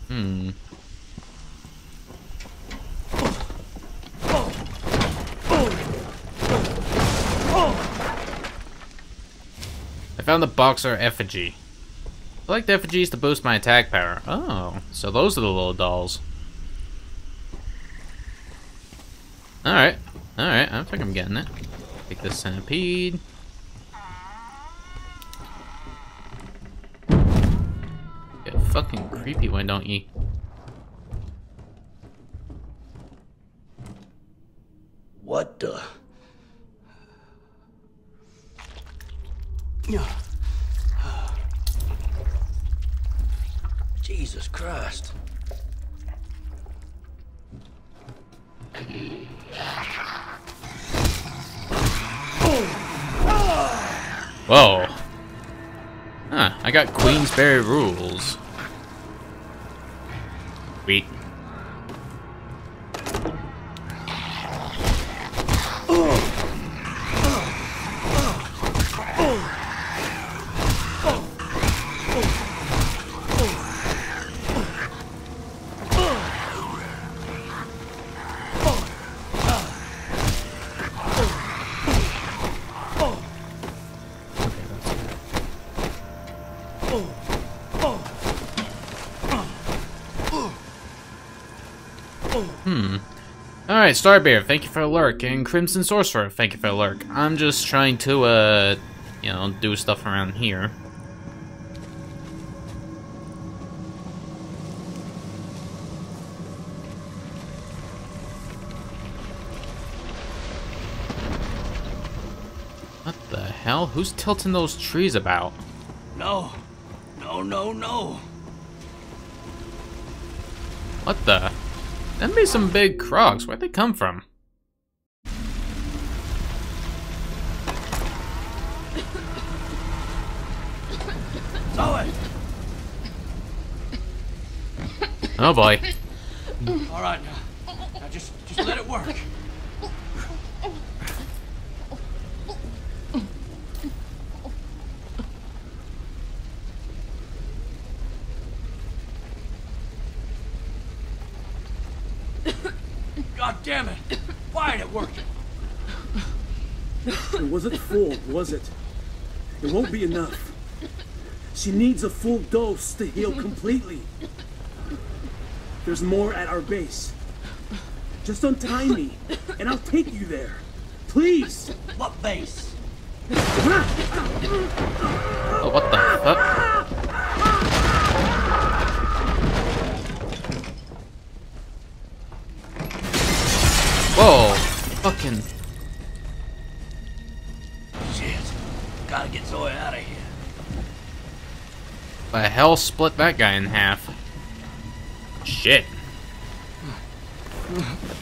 Hmm. Found the boxer effigy. I like the effigies to boost my attack power. Oh, so those are the little dolls. Alright, alright, I think I'm getting it. Take this centipede. Get fucking creepy, why don't you? What the? Jesus Christ. Whoa. Huh, I got Queensberry rules. Sweet. Alright, Starbear, thank you for the lurk, and Crimson Sorcerer, thank you for the lurk. I'm just trying to, uh, you know, do stuff around here. What the hell? Who's tilting those trees about? No. No, no, no. What the? Them be some big crocs. Where'd they come from? Oh boy. All right, now. Now just, just let it work. God damn it! Why ain't it working? It wasn't full, was it? It won't be enough. She needs a full dose to heal completely. There's more at our base. Just untie me, and I'll take you there. Please! What base? Oh, what the fuck? Whoa! Fucking. Shit. Gotta get Zoe out of here. The hell split that guy in half? Shit.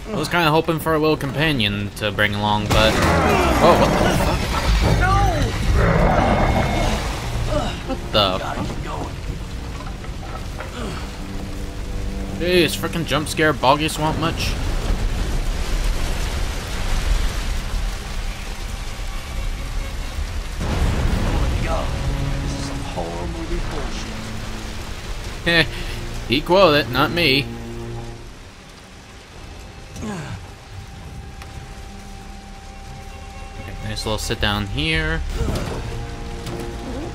I was kind of hoping for a little companion to bring along, but. Whoa, what the fuck? No! What the going. Jeez, freaking jump scare boggy swamp much? he quoted it, not me. Okay, nice little sit down here.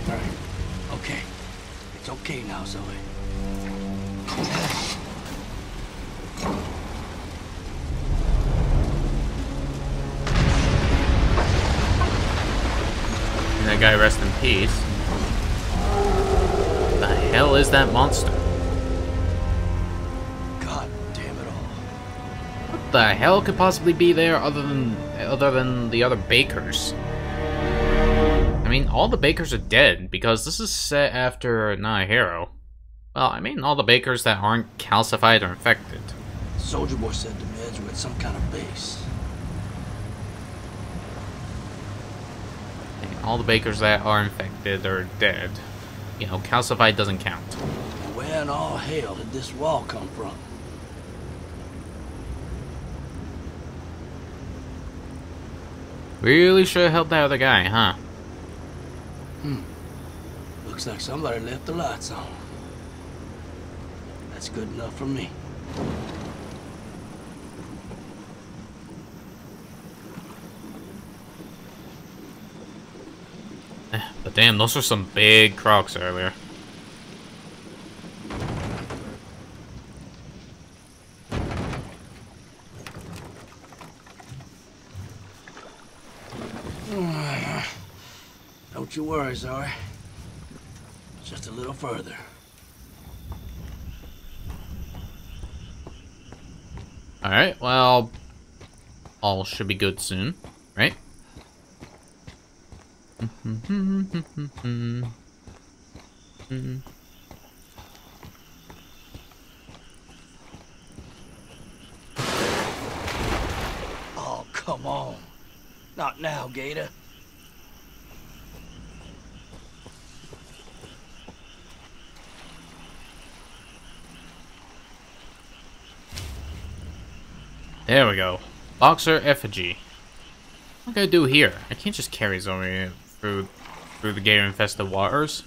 Alright. Okay. It's okay now, Zoe. And that guy rest in peace. The hell is that monster? God damn it all. What the hell could possibly be there other than other than the other bakers? I mean, all the bakers are dead because this is set after Not a Hero. Well, I mean, all the bakers that aren't calcified or infected. Soldier Boy said the meds were at some kind of base. And all the bakers that are infected are dead. You know, calcified doesn't count. Where in all hell did this wall come from? Really should have helped that other guy, huh? Hmm. Looks like somebody left the lights on. That's good enough for me. But damn, those are some big crocs earlier. Don't you worry, Zoe. Just a little further. Alright, well... All should be good soon, right? Oh, come on. Not now, Gator. There we go. Boxer effigy. What can I do here? I can't just carry Zoe through through the gator infested waters.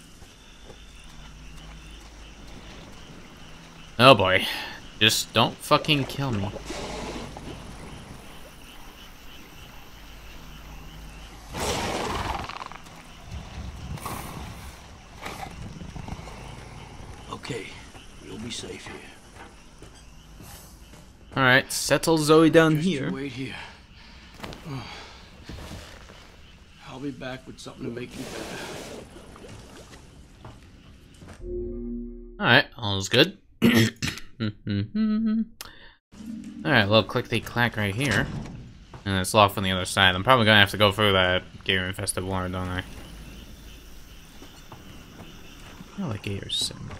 Oh boy. Just don't fucking kill me. Okay, you'll be safe here. Alright, settle Zoe down Just here. wait here. I'll be back with something to make you better. Alright, all's good. Alright, little clickety clack right here. And it's locked on the other side. I'm probably gonna have to go through that gator infested water, don't I? I like gators sitting.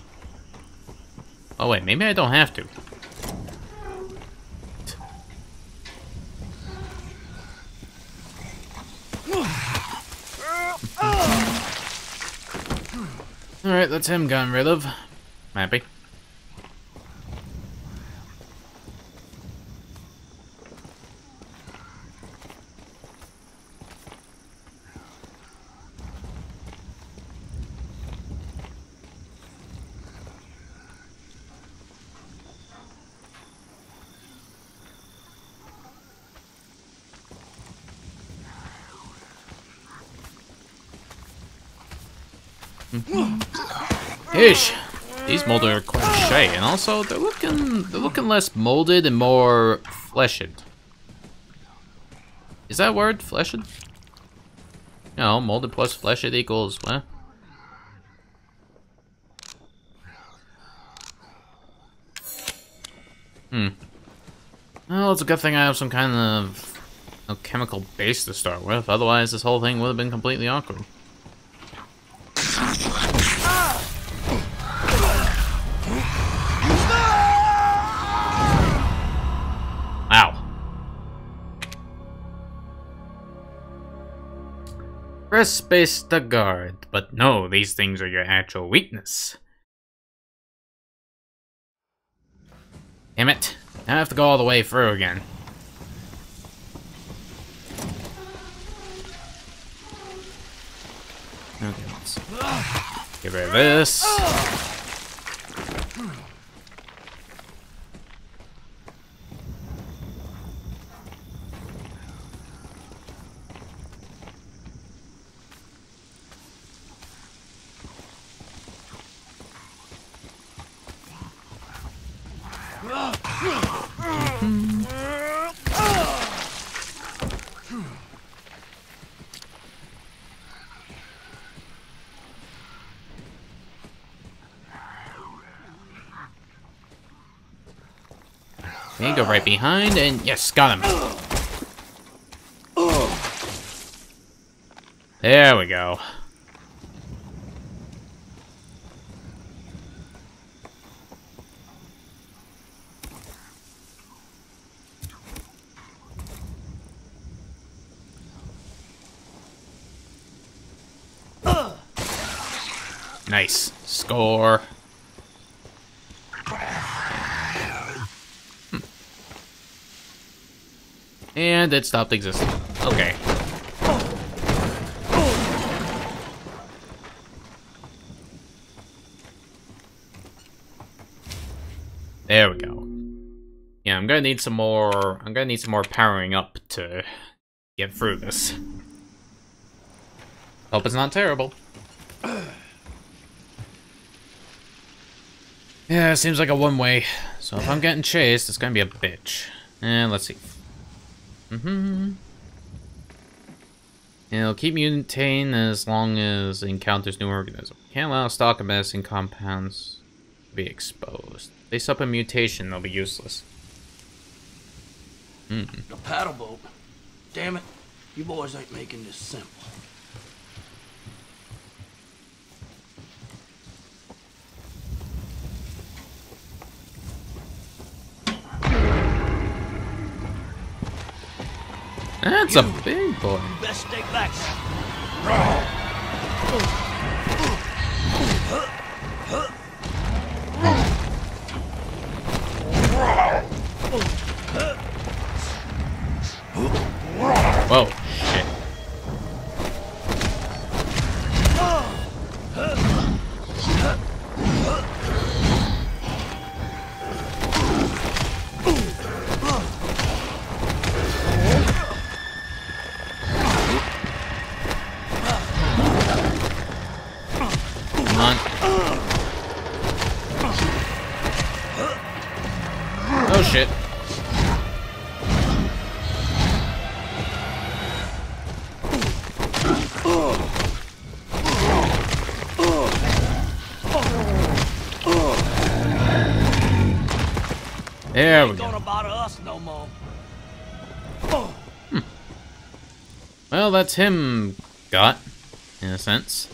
Oh wait, maybe I don't have to. Alright, that's him gotten rid of. Happy. These molded are quite shy, and also they're looking they're looking less molded and more fleshed. Is that word? Fleshed? No, molded plus fleshed equals what? Hmm. Well, it's a good thing I have some kind of chemical base to start with. Otherwise, this whole thing would have been completely awkward. Press space to guard, but no, these things are your actual weakness. Damn it. I have to go all the way through again. Okay, let's get rid of this. Go right behind, and yes, got him. There we go. Nice. Score. Hmm. And it stopped existing. Okay. There we go. Yeah, I'm gonna need some more. I'm gonna need some more powering up to get through this. Hope it's not terrible. Yeah, it seems like a one-way. So if I'm getting chased, it's gonna be a bitch. And let's see. Mm-hmm. It'll keep mutating as long as it encounters new organisms. Can't allow stock of medicine compounds to be exposed. Face up a mutation, they'll be useless. Hmm. The paddle boat. Damn it. You boys ain't making this simple. That's a big boy. Best. Whoa, that's him got, in a sense.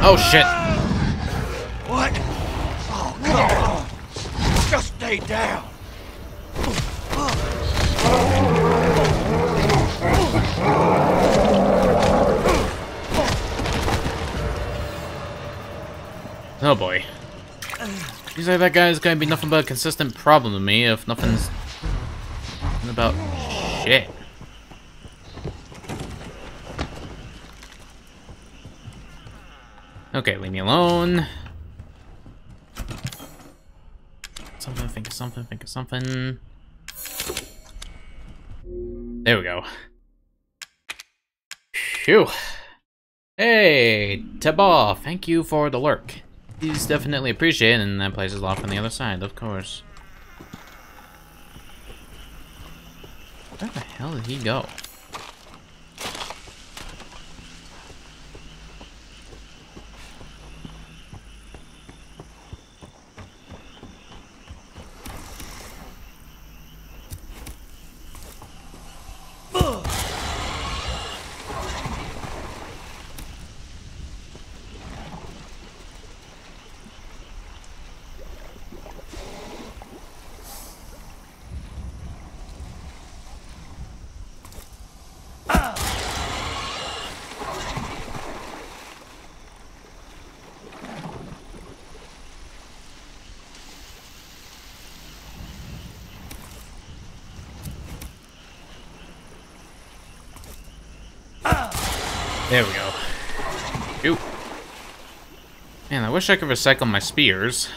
Oh shit. Seems like that guy's gonna be nothing but a consistent problem to me if nothing's about shit. Okay, leave me alone. Something, think of something, think of something. There we go. Phew. Hey, Taba, thank you for the lurk. He's definitely appreciated, and that place is locked on the other side, of course. Where the hell did he go? Wish I could recycle my spears.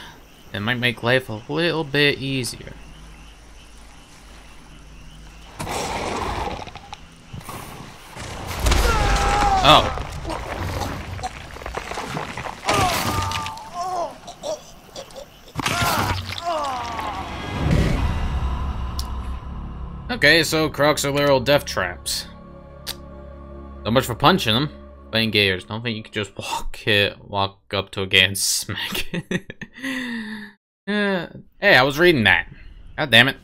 It might make life a little bit easier. Oh. Okay, so crocs are literal death traps. So much for punching them. Playing gators. Don't think you could just walk it, walk up to a gay and smack it. uh, hey, I was reading that. God damn it.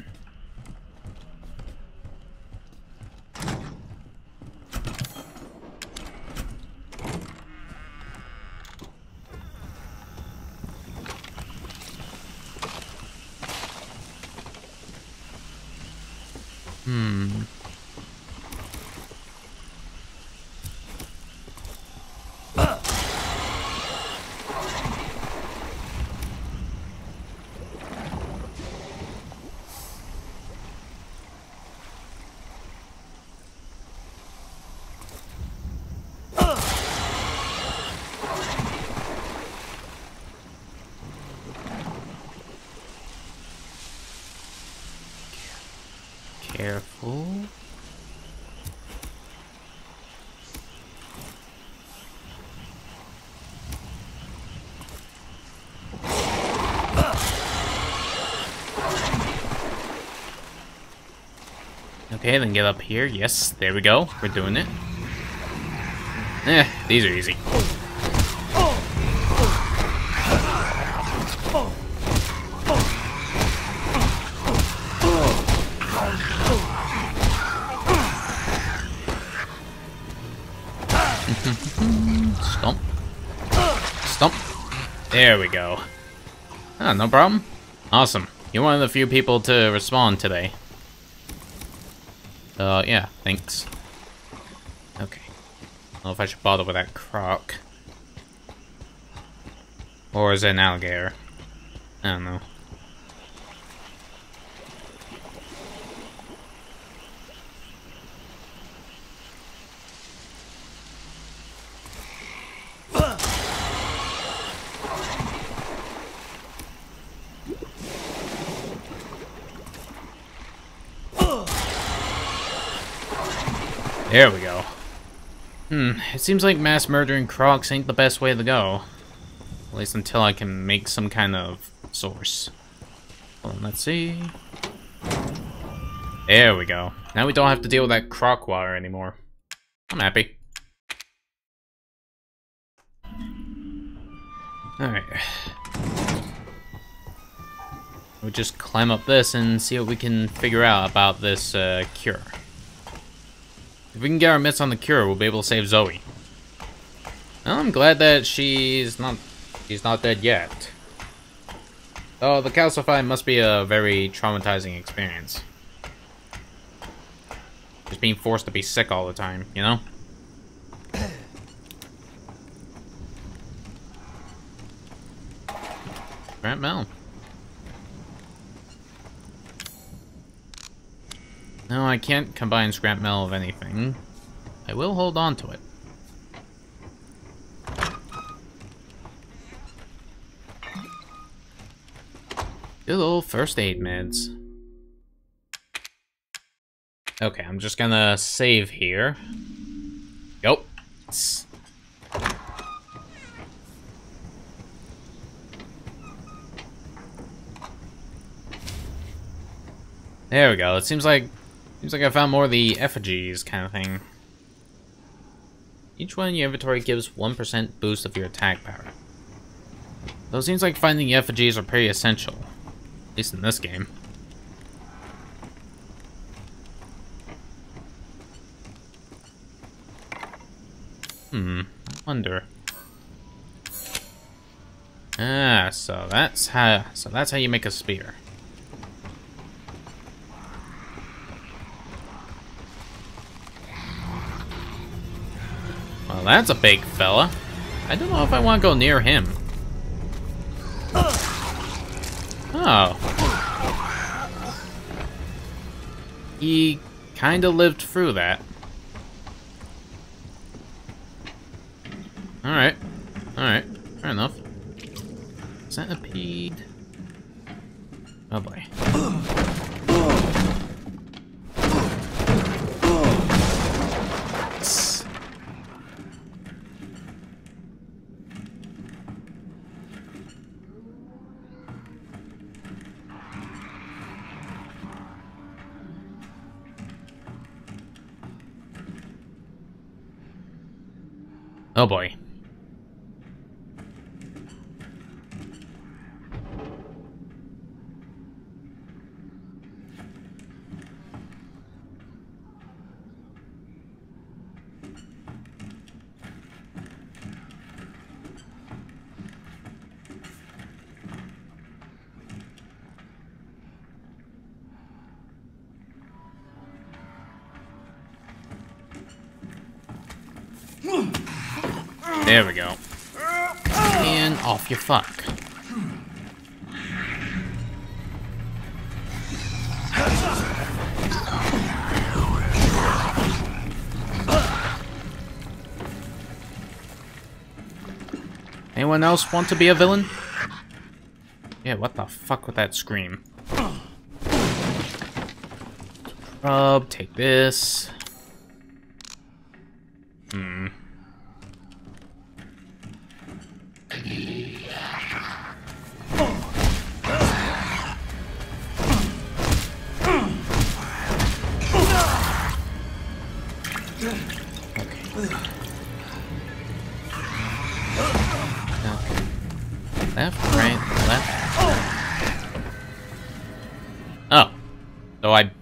Hmm. Careful. Okay, then get up here. Yes, there we go. We're doing it. Eh, these are easy. Stomp. Stomp. There we go. Ah, no problem. Awesome. You're one of the few people to respond today. Uh, yeah, thanks. Okay. I don't know if I should bother with that croc. Or is it an alligator? I don't know. There we go. Hmm, it seems like mass murdering crocs ain't the best way to go. At least until I can make some kind of source. Let's see. There we go. Now we don't have to deal with that croc wire anymore. I'm happy. Alright. We'll just climb up this and see what we can figure out about this uh, cure. If we can get our mitts on the cure, we'll be able to save Zoe. Well, I'm glad that she's not she's not dead yet. Oh, the calcify must be a very traumatizing experience. Just being forced to be sick all the time, you know? Grant Mel. No, I can't combine scrap metal of anything. I will hold on to it. Good old first aid meds. Okay, I'm just gonna save here. Yep. There we go. It seems like Seems like I found more of the effigies kind of thing. Each one in your inventory gives 1% boost of your attack power. Though it seems like finding the effigies are pretty essential. At least in this game. Hmm, I wonder. Ah, so that's how so that's how you make a spear. That's a big fella. I don't know if I want to go near him. Oh. He kind of lived through that. Alright. Alright. Fair enough. Centipede. Oh boy. Oh boy. There we go. And you fuck. Anyone else want to be a villain? Yeah, what the fuck with that scream? Rub, take this.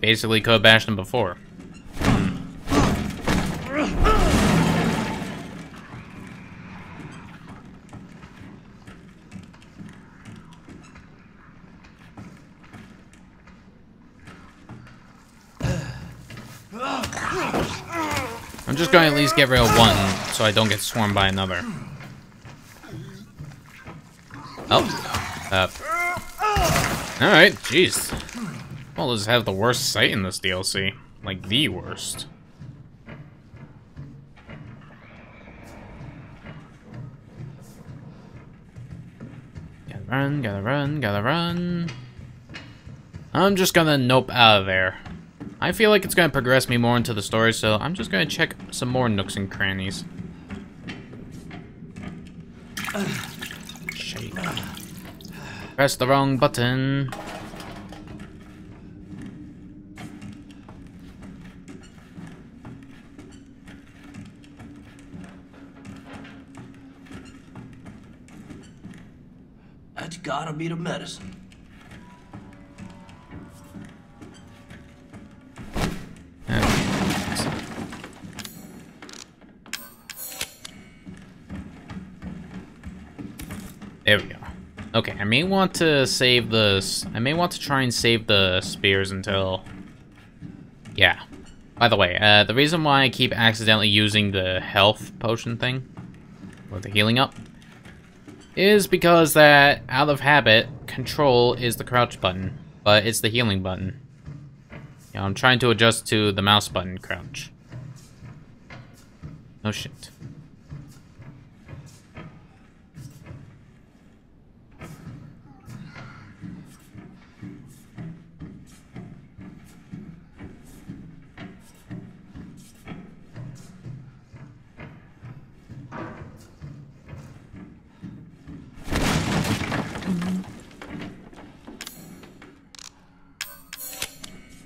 Basically have bashed him before. I'm just going to at least get rid of one, so I don't get swarmed by another. Oh. Uh. Alright, jeez. Well, does have the worst sight in this DLC. Like, the worst. Gotta run, gotta run, gotta run. I'm just gonna nope out of there. I feel like it's gonna progress me more into the story, so I'm just gonna check some more nooks and crannies. Shake. Press the wrong button. That's gotta be the medicine. There we go. Okay, I may want to save the... I may want to try and save the spears until... Yeah. By the way, uh, the reason why I keep accidentally using the health potion thing, or the healing up, is because that, out of habit, control is the crouch button, but it's the healing button. You know, I'm trying to adjust to the mouse button crouch. No shit.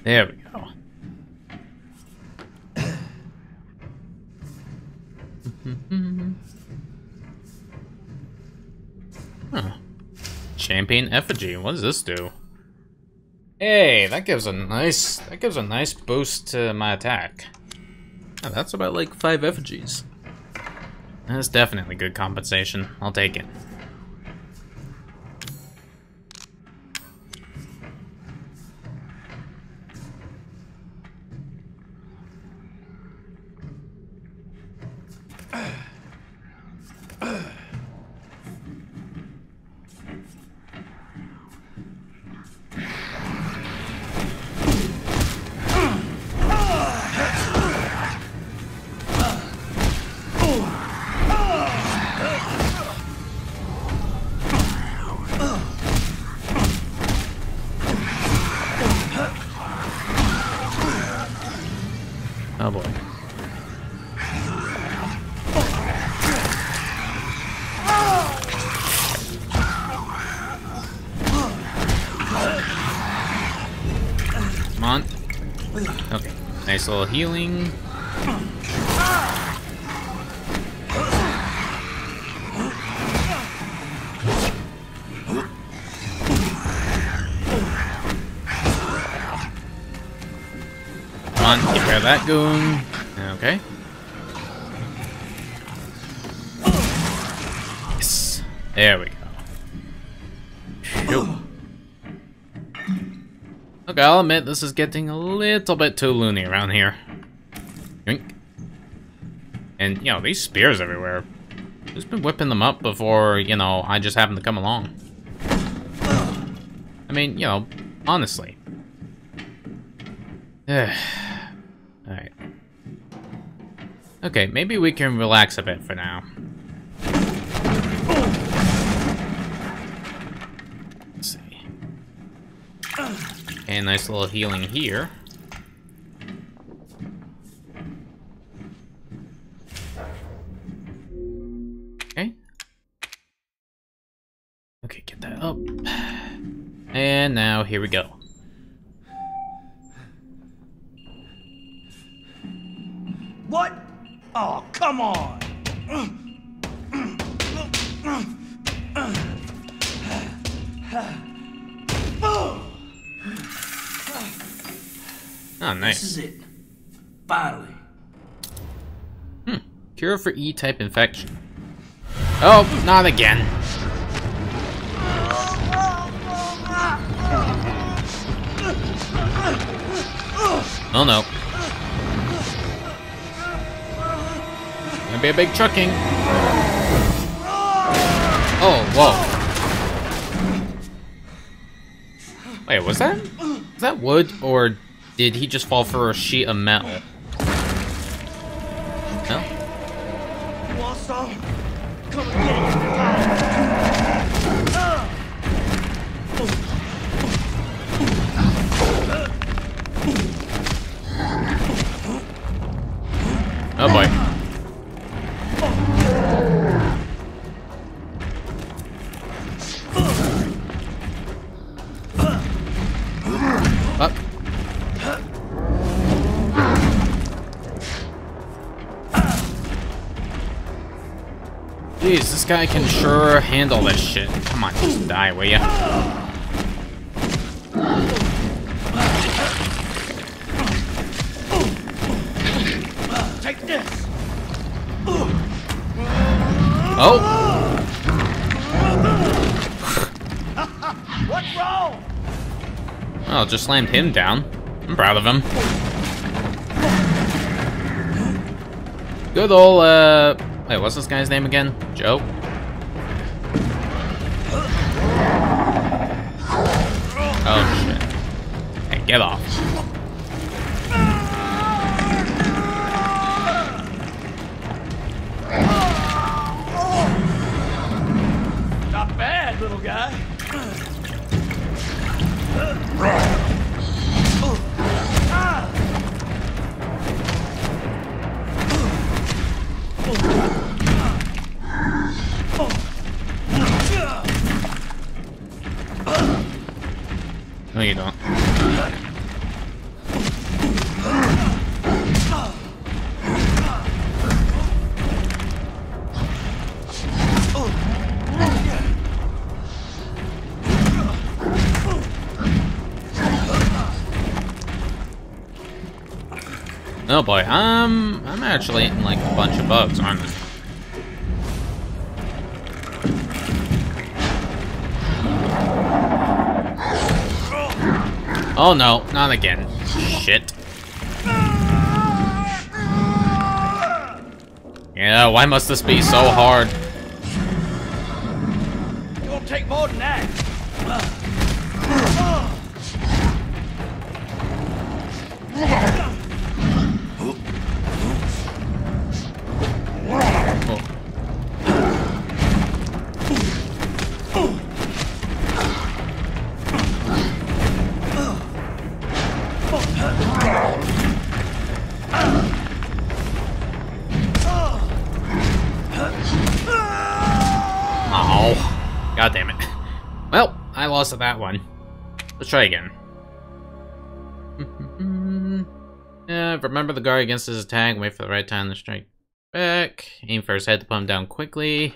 There we go. huh. Champion effigy. What does this do? Hey, that gives a nice that gives a nice boost to my attack. Oh, that's about like five effigies. That's definitely good compensation. I'll take it. Healing. Come on, get rid of that goon. Okay. Yes. There we go. Shoot. Okay, I'll admit this is getting a little bit too loony around here. Yoink. And, you know, these spears everywhere. Who's been whipping them up before, you know, I just happen to come along? I mean, you know, honestly. Alright. Okay, maybe we can relax a bit for now. Let's see. Okay, nice little healing here. Here we go. What? Oh, come on! Oh, nice. This is it. Finally. Hmm. Cure for E-type infection. Oh, not again. Oh no. Gonna be a big trucking. Oh, whoa. Wait, was that? Was that wood, or did he just fall for a sheet of metal? Guy can sure handle this shit. Come on, just die, will ya? Take this. Oh! What's wrong? Well, just slammed him down. I'm proud of him. Good old, uh... Wait, what's this guy's name again? Joe? Oh, shit. Hey, get off. Boy, um, I'm actually eating like a bunch of bugs, aren't I? Oh no, not again. Shit. Yeah, why must this be so hard? Lost at that one. Let's try again. Uh, remember the guard against his attack, wait for the right time to strike back. Aim for his head to put him down quickly.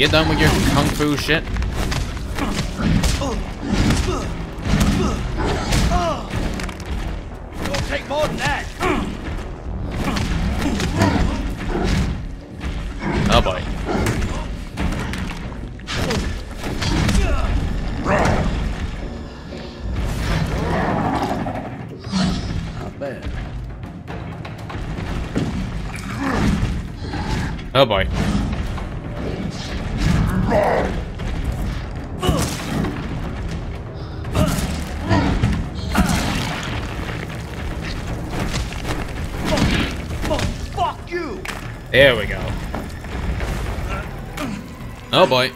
You done with your kung fu shit? Oh boy.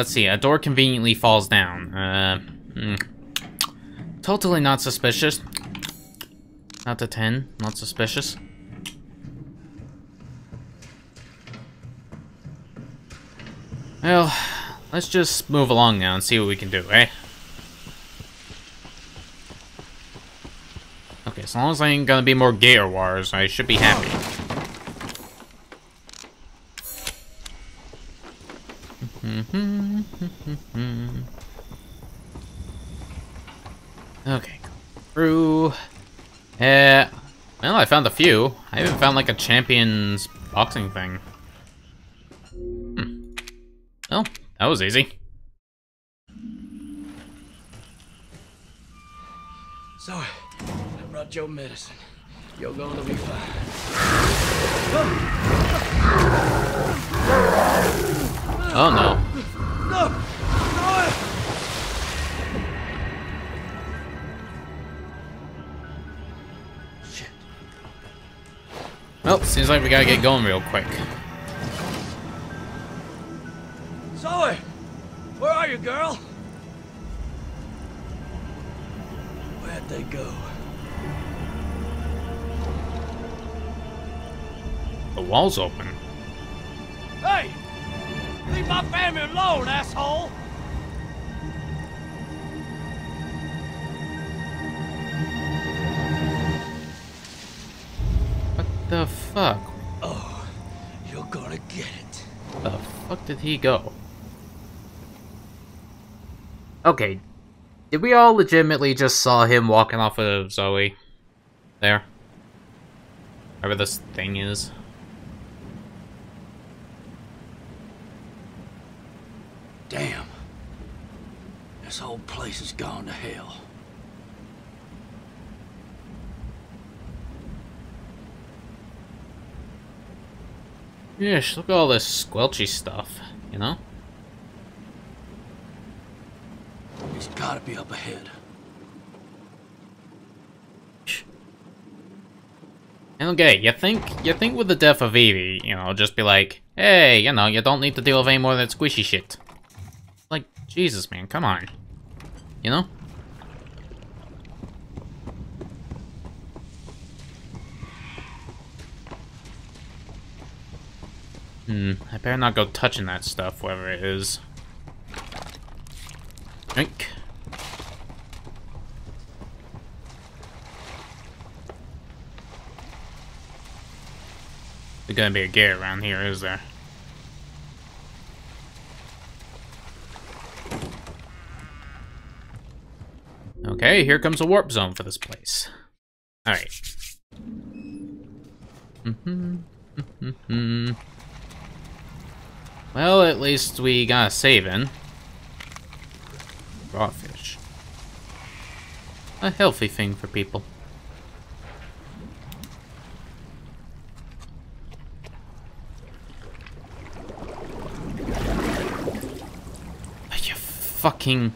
Let's see. A door conveniently falls down. Uh, hmm. Totally not suspicious. Not to 10. Not suspicious. Well, let's just move along now and see what we can do, eh? Okay, as long as I ain't gonna be more Gator Wars, I should be happy. Okay, go through. Yeah. Well, I found a few. I haven't found like a champion's boxing thing. Hmm. Well, that was easy. Zoe, I brought your medicine. You're going to be fine. Oh. No! Like we gotta get going real quick. Zoe! Where are you, girl? Where'd they go? The wall's open. Hey! Leave my family alone, asshole! He go? Okay. Did we all legitimately just saw him walking off of Zoe? There. Whatever this thing is. Damn. This whole place has gone to hell. Yeesh, look at all this squelchy stuff, you know? He's gotta be up ahead. And okay, you think you think with the death of Evie, you know, just be like, hey, you know, you don't need to deal with any more of that squishy shit. Like, Jesus, man, come on. You know? Hmm, I better not go touching that stuff, whatever it is. Drink. There's gonna be a gate around here, is there? Okay, here comes a warp zone for this place. Alright. Mm-hmm. Mm-hmm. Well, at least we got a saving. Raw fish. A healthy thing for people. Are you fucking...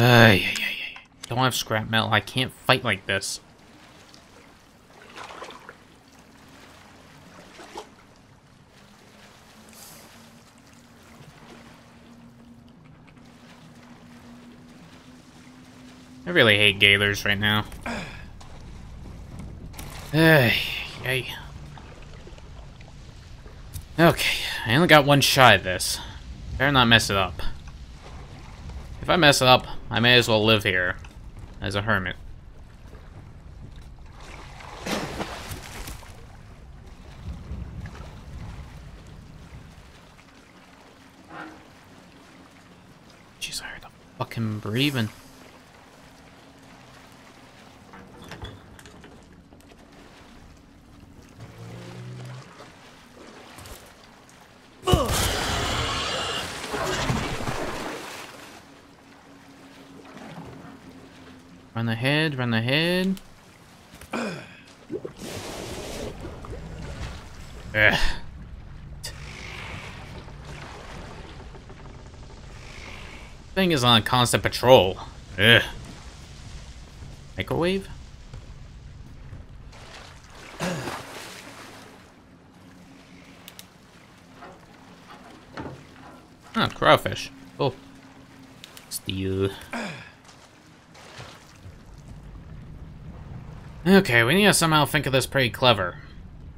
Ay, ay, ay, ay. Don't have scrap metal. I can't fight like this. I really hate Gaylors right now. Ay, ay. Okay, I only got one shot at this. Better not mess it up. If I mess it up, I may as well live here as a hermit. Jeez, I heard a fucking breathing. Thing is on constant patrol. Ugh. Microwave? Oh, crawfish. Oh. Steal. Okay, we need to somehow think of this pretty clever.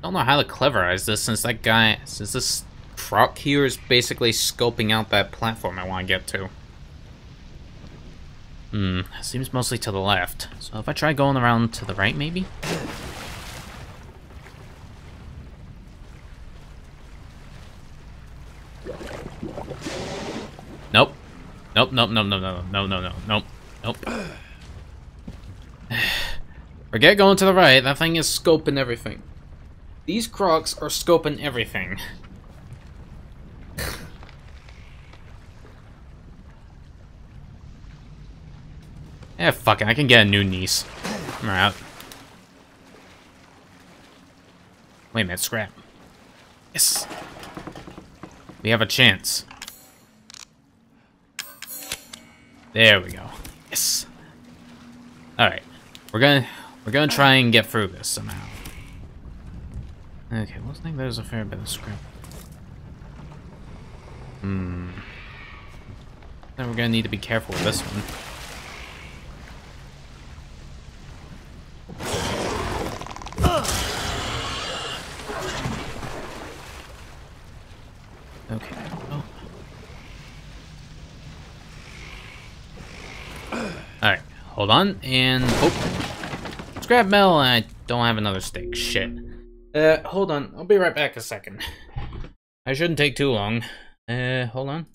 Don't know how to cleverize this since that guy, since this croc here is basically scoping out that platform I want to get to. Hmm, seems mostly to the left. So if I try going around to the right, maybe? Nope. Nope, nope, nope, nope, no, no, no, no, nope, nope. Forget going to the right, that thing is scoping everything. These crocs are scoping everything. Yeah, fuck it, I can get a new niece. I'm out. Wait a minute, scrap. Yes. We have a chance. There we go. Yes. Alright. We're gonna we're gonna try and get through this somehow. Okay, looks like there's a fair bit of scrap. Hmm. Then we're gonna need to be careful with this one. Okay. Oh. On, and... Oh! Scrap metal, I don't have another stick. Shit. Uh, hold on. I'll be right back a second. I shouldn't take too long. Uh, hold on.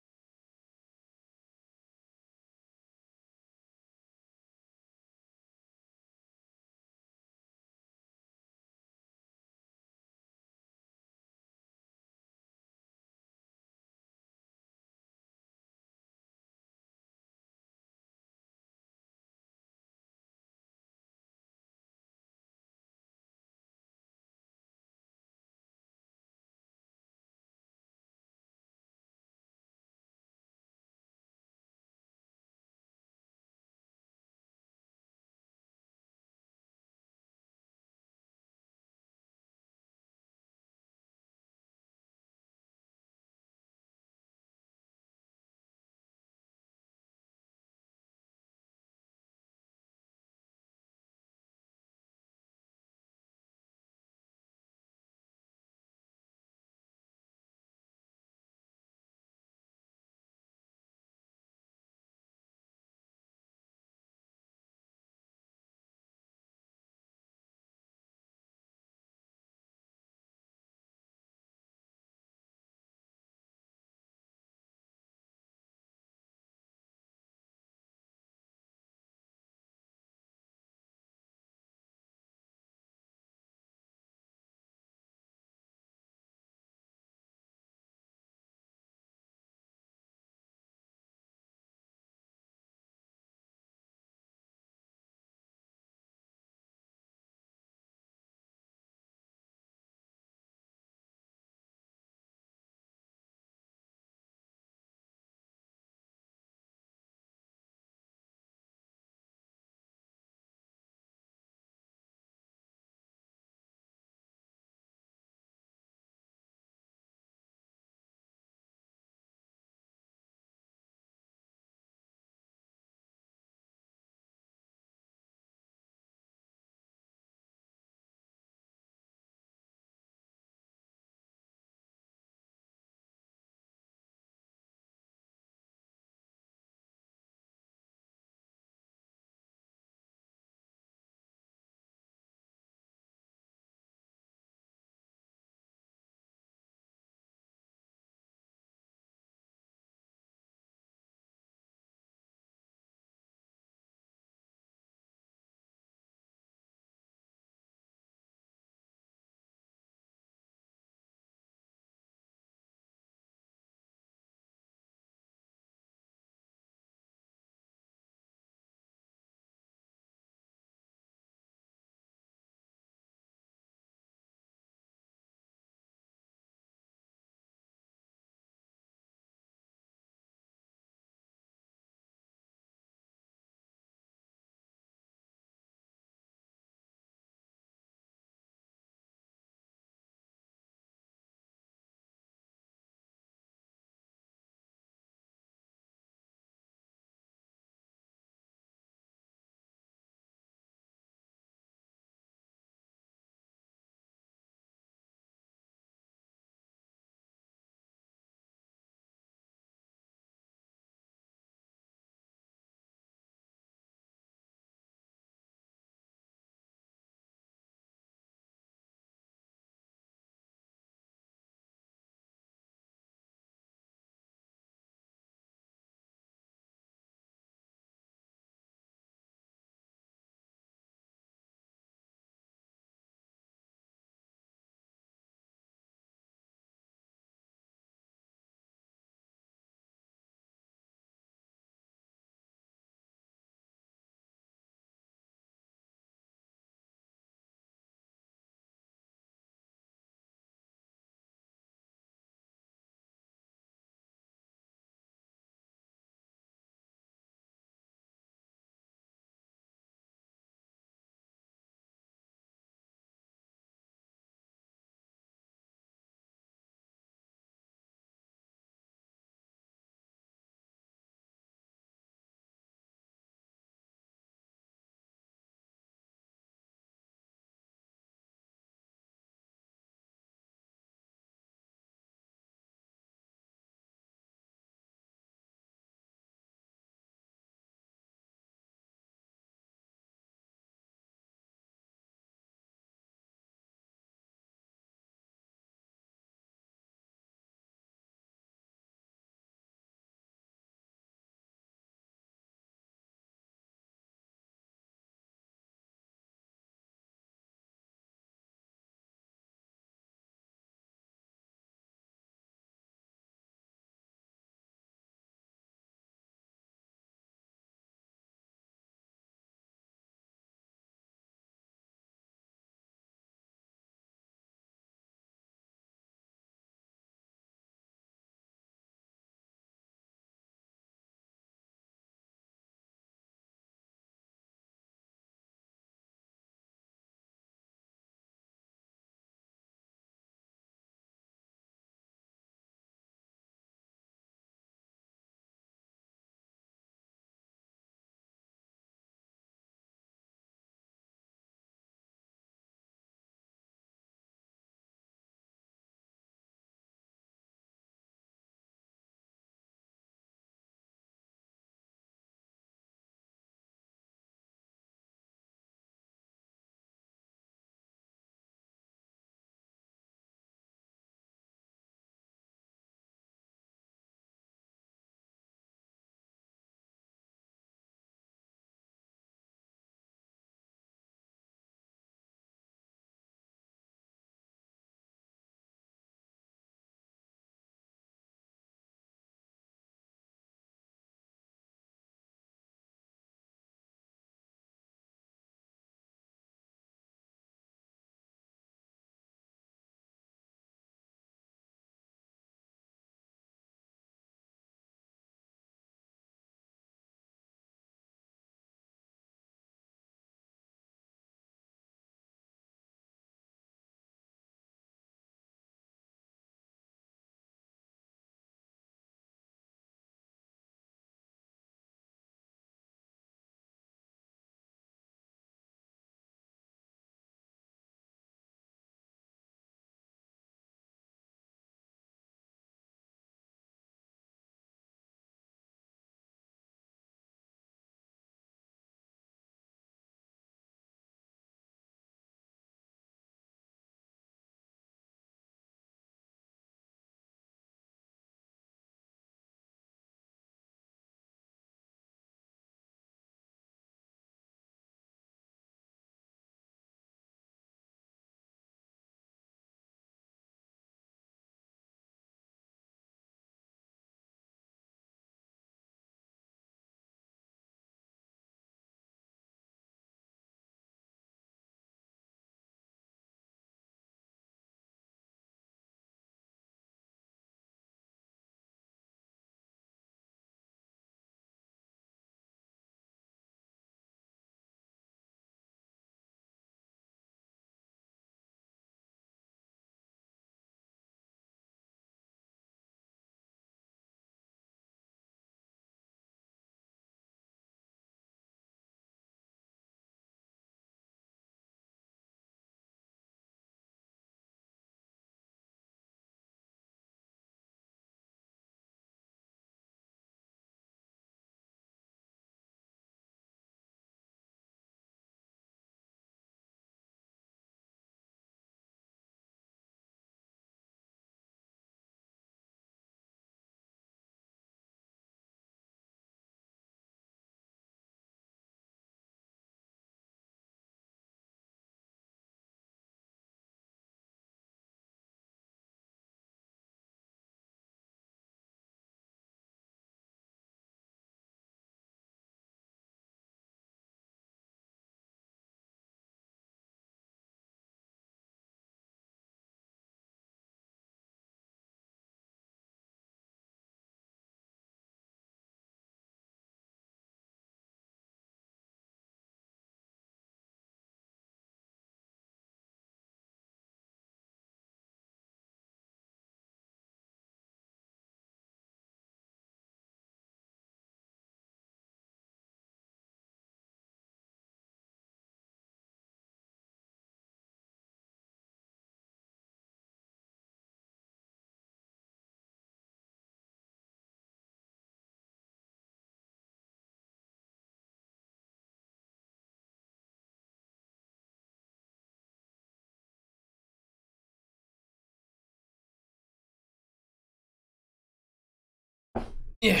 Yeah.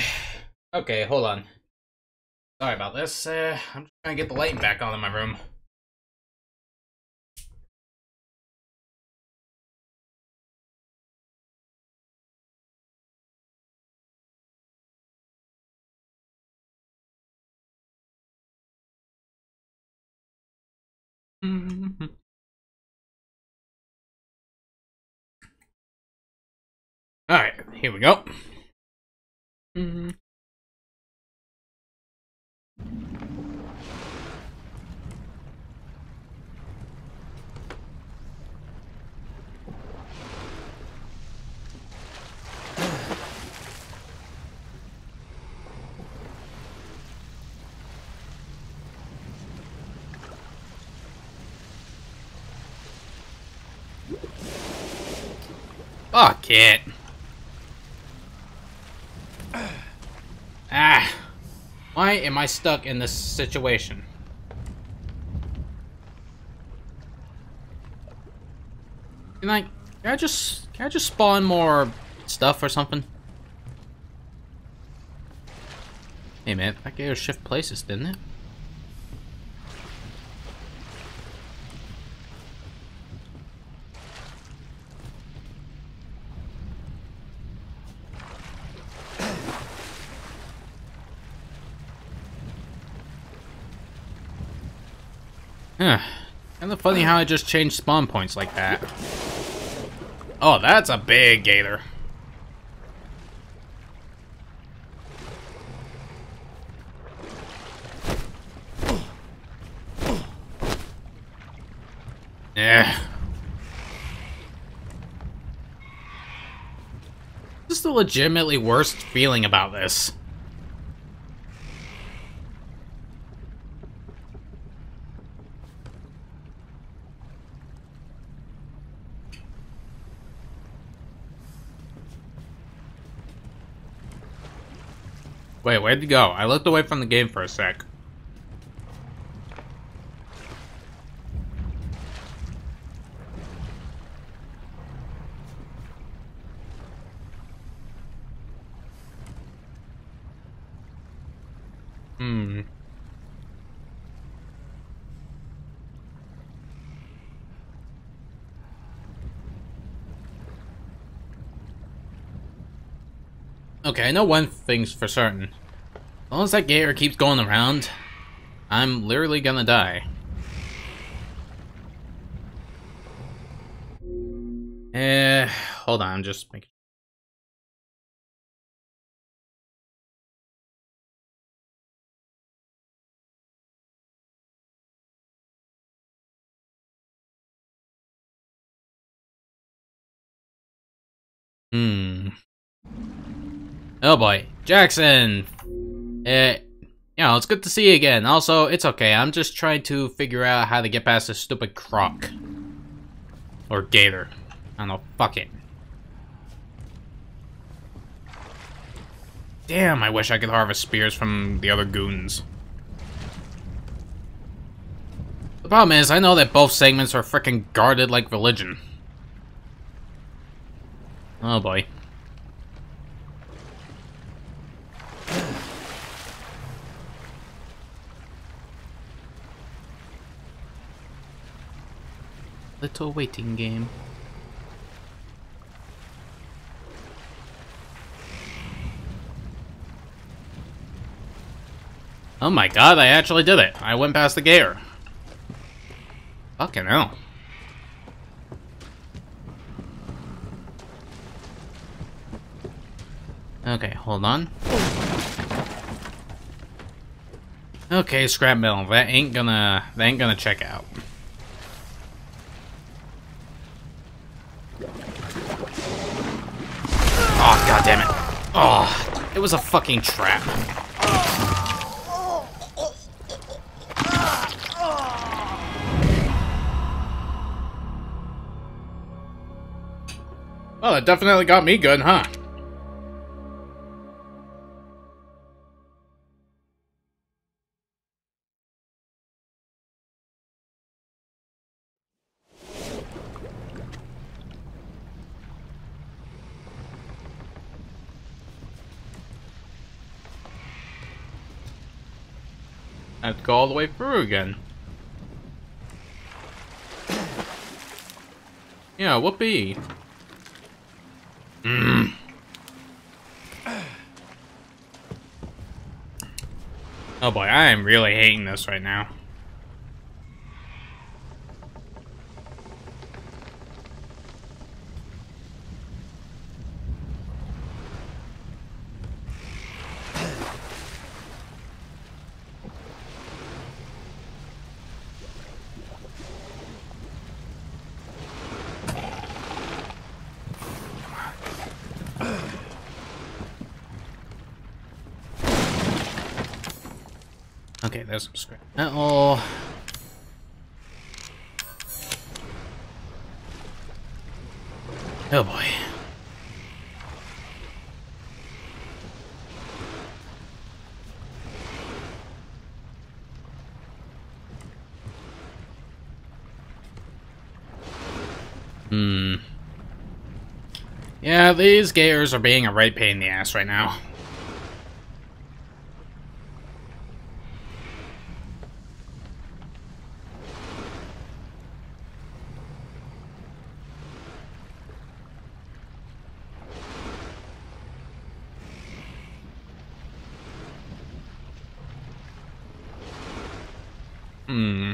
Okay, hold on. Sorry about this. Uh, I'm just trying to get the lighting back on in my room. Alright, here we go. Mm-hmm. Fuck it. Ah. Why am I stuck in this situation? Can I, can I just, can I just spawn more stuff or something? Hey man, that gave shift places, didn't it? Huh. Kind of funny how I just changed spawn points like that. Oh, that's a big gator. Yeah. This is the legitimately worst feeling about this. Wait, where'd you go? I looked away from the game for a sec. Hmm. Okay, I know one thing's for certain. As long as that gator keeps going around, I'm literally gonna die. Eh, hold on, I'm just making Hmm. Oh boy. Jackson! Uh, you know, it's good to see you again. Also, it's okay. I'm just trying to figure out how to get past this stupid croc. Or gator. I don't know. Fuck it. Damn, I wish I could harvest spears from the other goons. The problem is, I know that both segments are freaking guarded like religion. Oh boy. Little waiting game. Oh my god, I actually did it. I went past the gator. Fucking hell. Okay, hold on. Okay, scrap metal. That ain't gonna that ain't gonna check out. Oh god damn it. Oh, it was a fucking trap. Well, that definitely got me good, huh? I have to go all the way through again. Yeah, whoopee. Mm. Oh boy, I am really hating this right now. Oh. Oh boy. Hmm. Yeah, these gators are being a right pain in the ass right now. Hmm.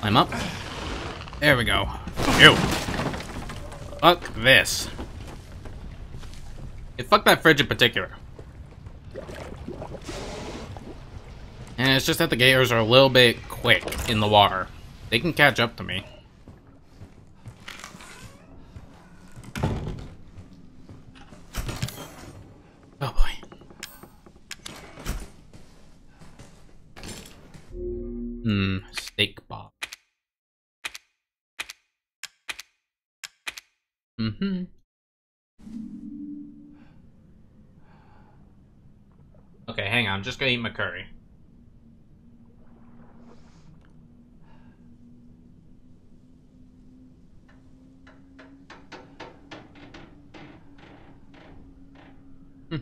Climb up. There we go. Ew. Fuck this. Hey, fuck that fridge in particular. And it's just that the gators are a little bit quick in the water. They can catch up to me. Curry.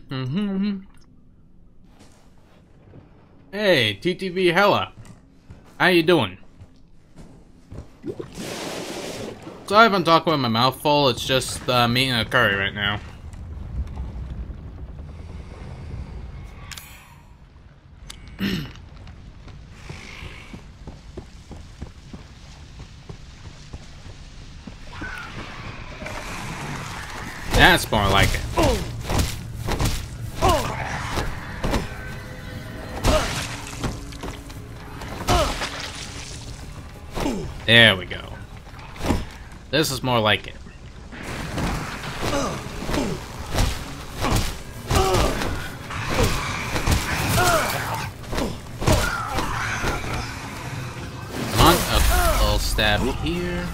hey, TTV Hella. How you doing? So I haven't talked with my mouth full, it's just uh, me and a curry right now. This is more like it. Come on, little stab here.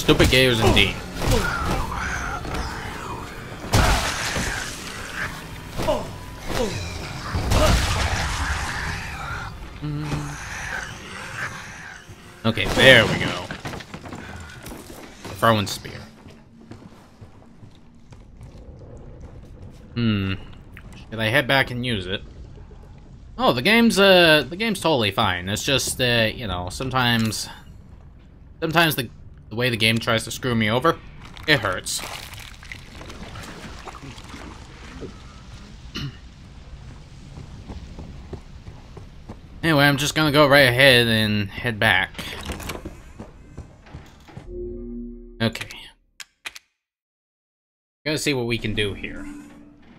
Stupid gators indeed. Okay, there we go. Throwing spear. Hmm. Should I head back and use it? Oh, the game's, uh, the game's totally fine. It's just, uh, you know, sometimes... Sometimes the, the way the game tries to screw me over, it hurts. Anyway, I'm just gonna go right ahead and head back. Okay. Gotta see what we can do here.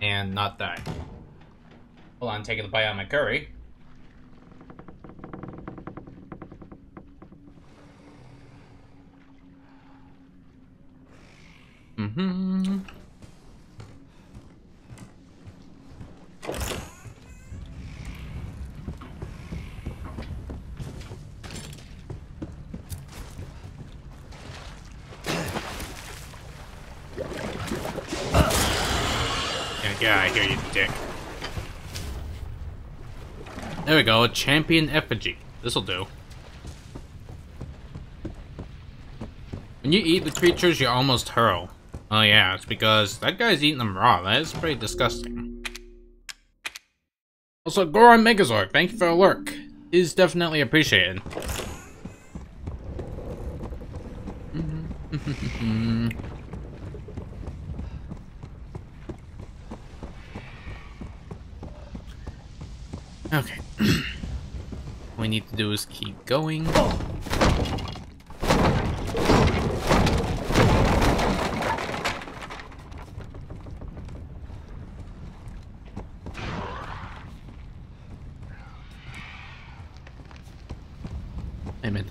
And not die. Hold on, taking the bite out of my curry. Mm-hmm. Yeah, of here, you dick. There we go, a champion effigy. This'll do. When you eat the creatures, you almost hurl. Oh yeah, it's because that guy's eating them raw. That is pretty disgusting. Also, Goron Megazord, thank you for the work. Is definitely appreciated. okay. what we need to do is keep going.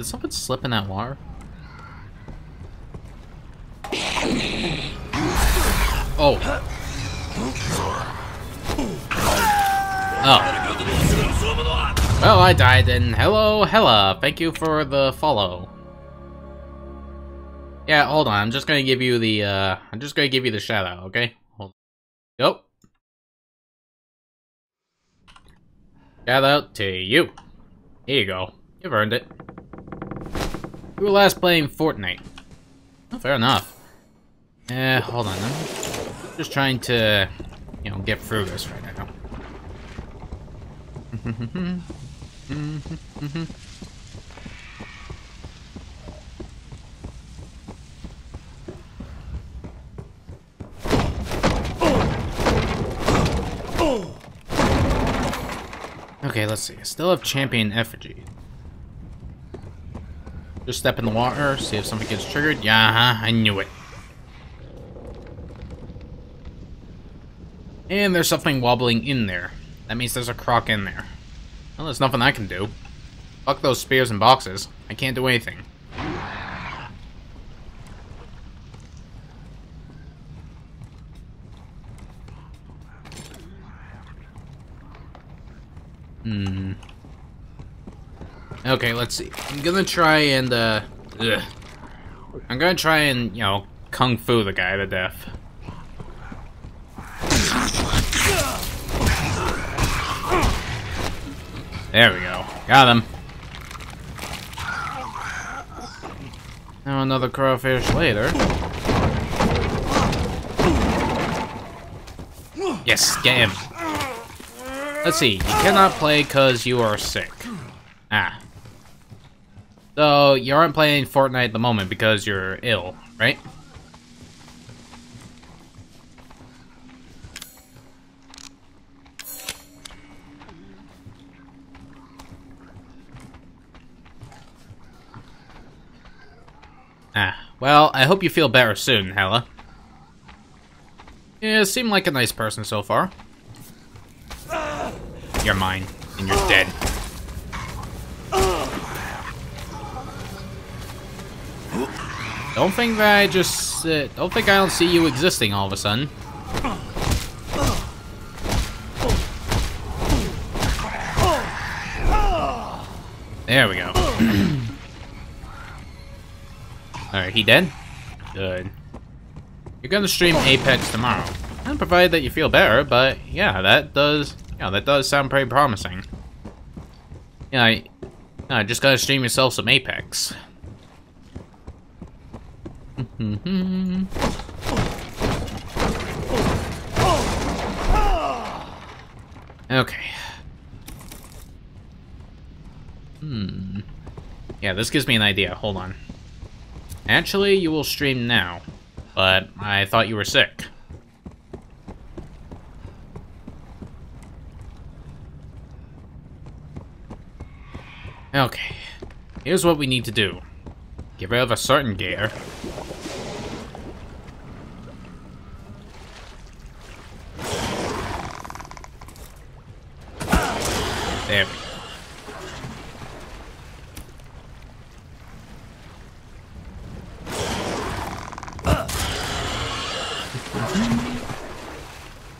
Did someone slip in that water? Oh. Oh. Well, I died, and hello, Hella. Thank you for the follow. Yeah, hold on. I'm just gonna give you the, uh, I'm just gonna give you the shout out, okay? Hold Go. Shout out to you. Here you go. You've earned it. You were last playing Fortnite. Fair enough. Eh, hold on. I'm just trying to, you know, get through this right now. Okay, let's see. I still have champion effigy. Just step in the water, see if something gets triggered. Yeah, uh -huh, I knew it. And there's something wobbling in there. That means there's a croc in there. Well, there's nothing I can do. Fuck those spears and boxes. I can't do anything. Hmm. Okay, let's see. I'm gonna try and, uh... Ugh. I'm gonna try and, you know, kung fu the guy to death. There we go. Got him. Now another crowfish later. Yes, get him. Let's see. You cannot play because you are sick. Ah. So, you aren't playing Fortnite at the moment because you're ill, right? Ah, well, I hope you feel better soon, Hella. Yeah, seem like a nice person so far. You're mine, and you're dead. Don't think that I just... Uh, don't think I don't see you existing all of a sudden. There we go. Alright, he dead? Good. You're gonna stream Apex tomorrow. And provided that you feel better, but yeah, that does yeah, that does sound pretty promising. Yeah, I, I just gotta stream yourself some Apex. Okay. Hmm. Yeah, this gives me an idea. Hold on. Actually, you will stream now. But I thought you were sick. Okay. Here's what we need to do. Get rid of a certain gator. There we go.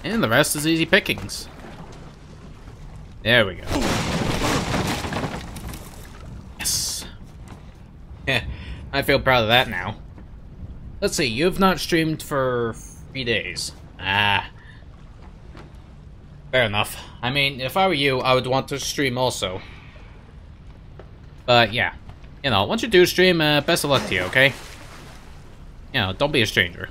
And the rest is easy pickings. There we go. Yes. I feel proud of that now. Let's see, you've not streamed for three days. Ah. Fair enough. I mean, if I were you, I would want to stream also. But yeah, you know, once you do stream, uh, best of luck to you, okay? You know, don't be a stranger.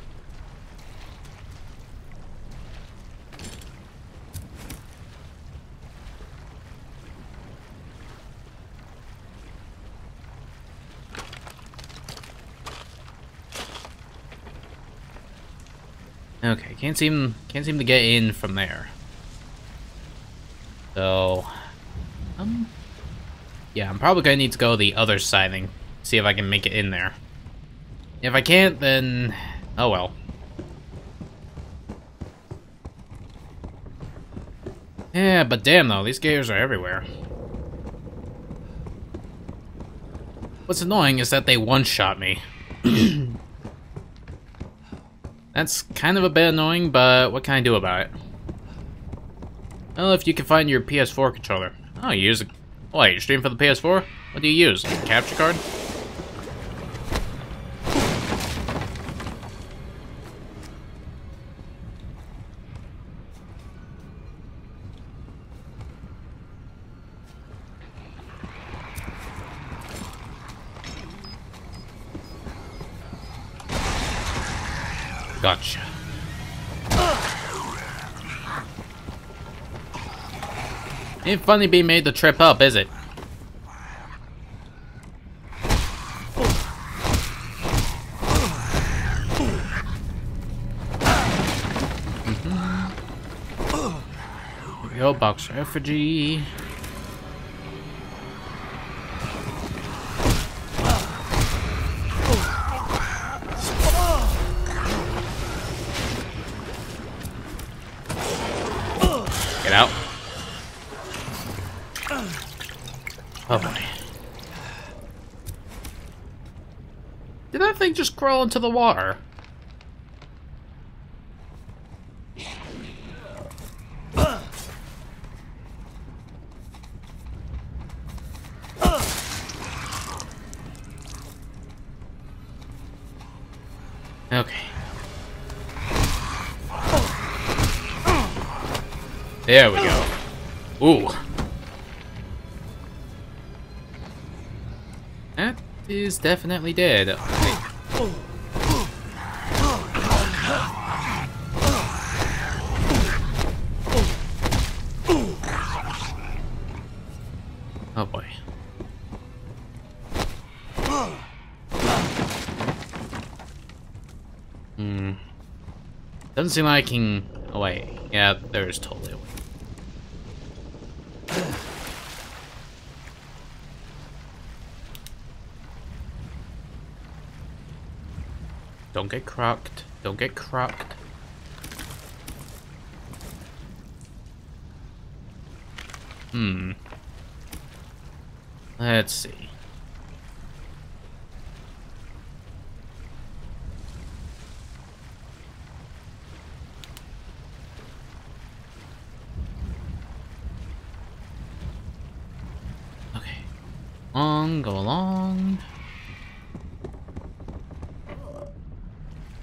Okay, can't seem can't seem to get in from there. So, um, yeah, I'm probably gonna need to go the other side and see if I can make it in there. If I can't, then oh well. Yeah, but damn though, these gators are everywhere. What's annoying is that they one-shot me. That's kind of a bit annoying, but what can I do about it? Well, if you can find your PS4 controller. Oh, you use a... Wait, you stream for the PS4? What do you use? Capture card? Ain't funny being made to trip up, is it? Here we box effigy. Crawl into the water? Okay. There we go. Ooh. That is definitely dead. Oh boy. Hmm. Doesn't seem like I can... Oh wait, yeah, there's totally a way. Don't get cracked. Don't get cracked. Hmm. Let's see. Okay. On, go along.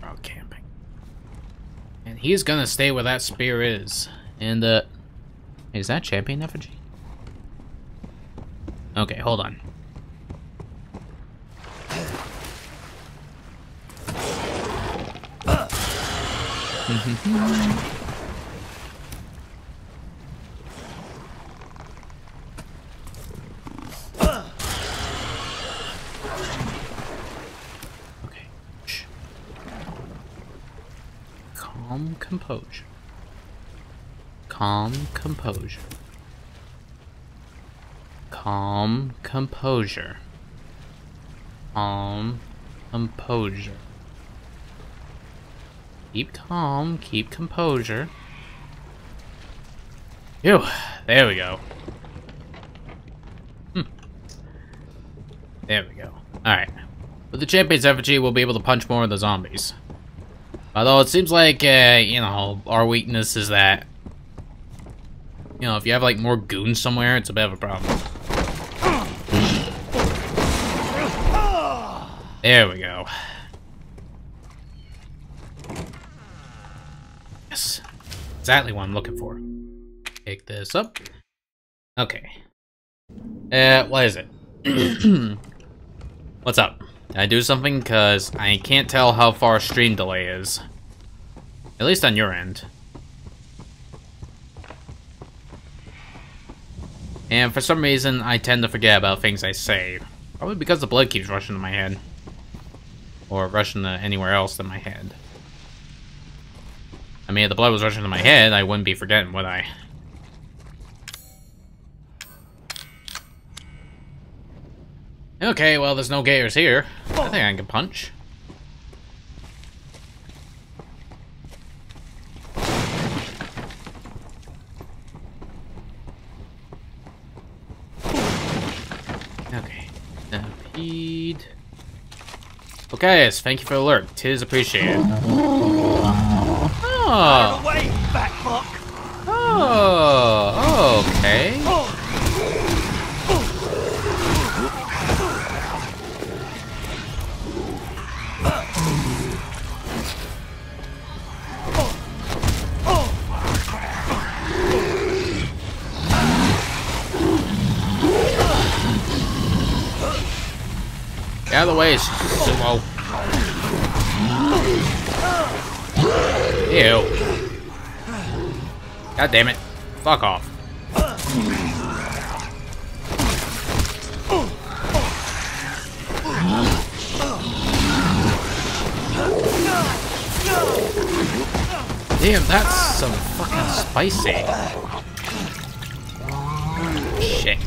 Out camping. And he's gonna stay where that spear is. And, uh... Is that champion effigy? Okay, hold on. okay. Shh. Calm composure. Calm composure. Calm composure. Calm composure. Keep calm, keep composure. Phew, there we go. Hmm. There we go. Alright. With the champion's effigy, we'll be able to punch more of the zombies. Although it seems like, uh, you know, our weakness is that, know, if you have like more goons somewhere, it's a bit of a problem. There we go. Yes. Exactly what I'm looking for. Pick this up. Okay. Uh, what is it? What's up? Did I do something? Because I can't tell how far stream delay is. At least on your end. And for some reason, I tend to forget about things I say. Probably because the blood keeps rushing to my head. Or rushing to anywhere else than my head. I mean, if the blood was rushing to my head, I wouldn't be forgetting, would I? Okay, well, there's no gators here. I think I can punch. Okay. Stampede. Okay, yes, thank you for the alert. Tis appreciated. Oh. Away, fuck! Oh, okay. Out of the way, Ew. God damn it. Fuck off. Damn, that's some fucking spicy. Shit.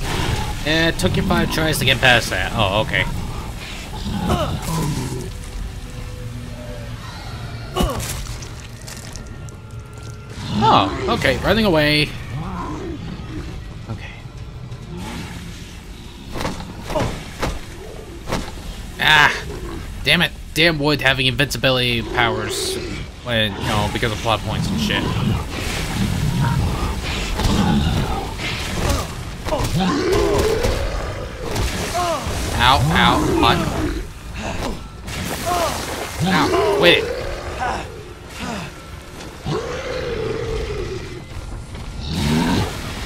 Eh, it took you five tries to get past that. Oh, okay. Okay, running away. Okay. Ah, damn it. Damn Wood having invincibility powers when, you know, because of plot points and shit. Ow, ow, what? Ow, wait.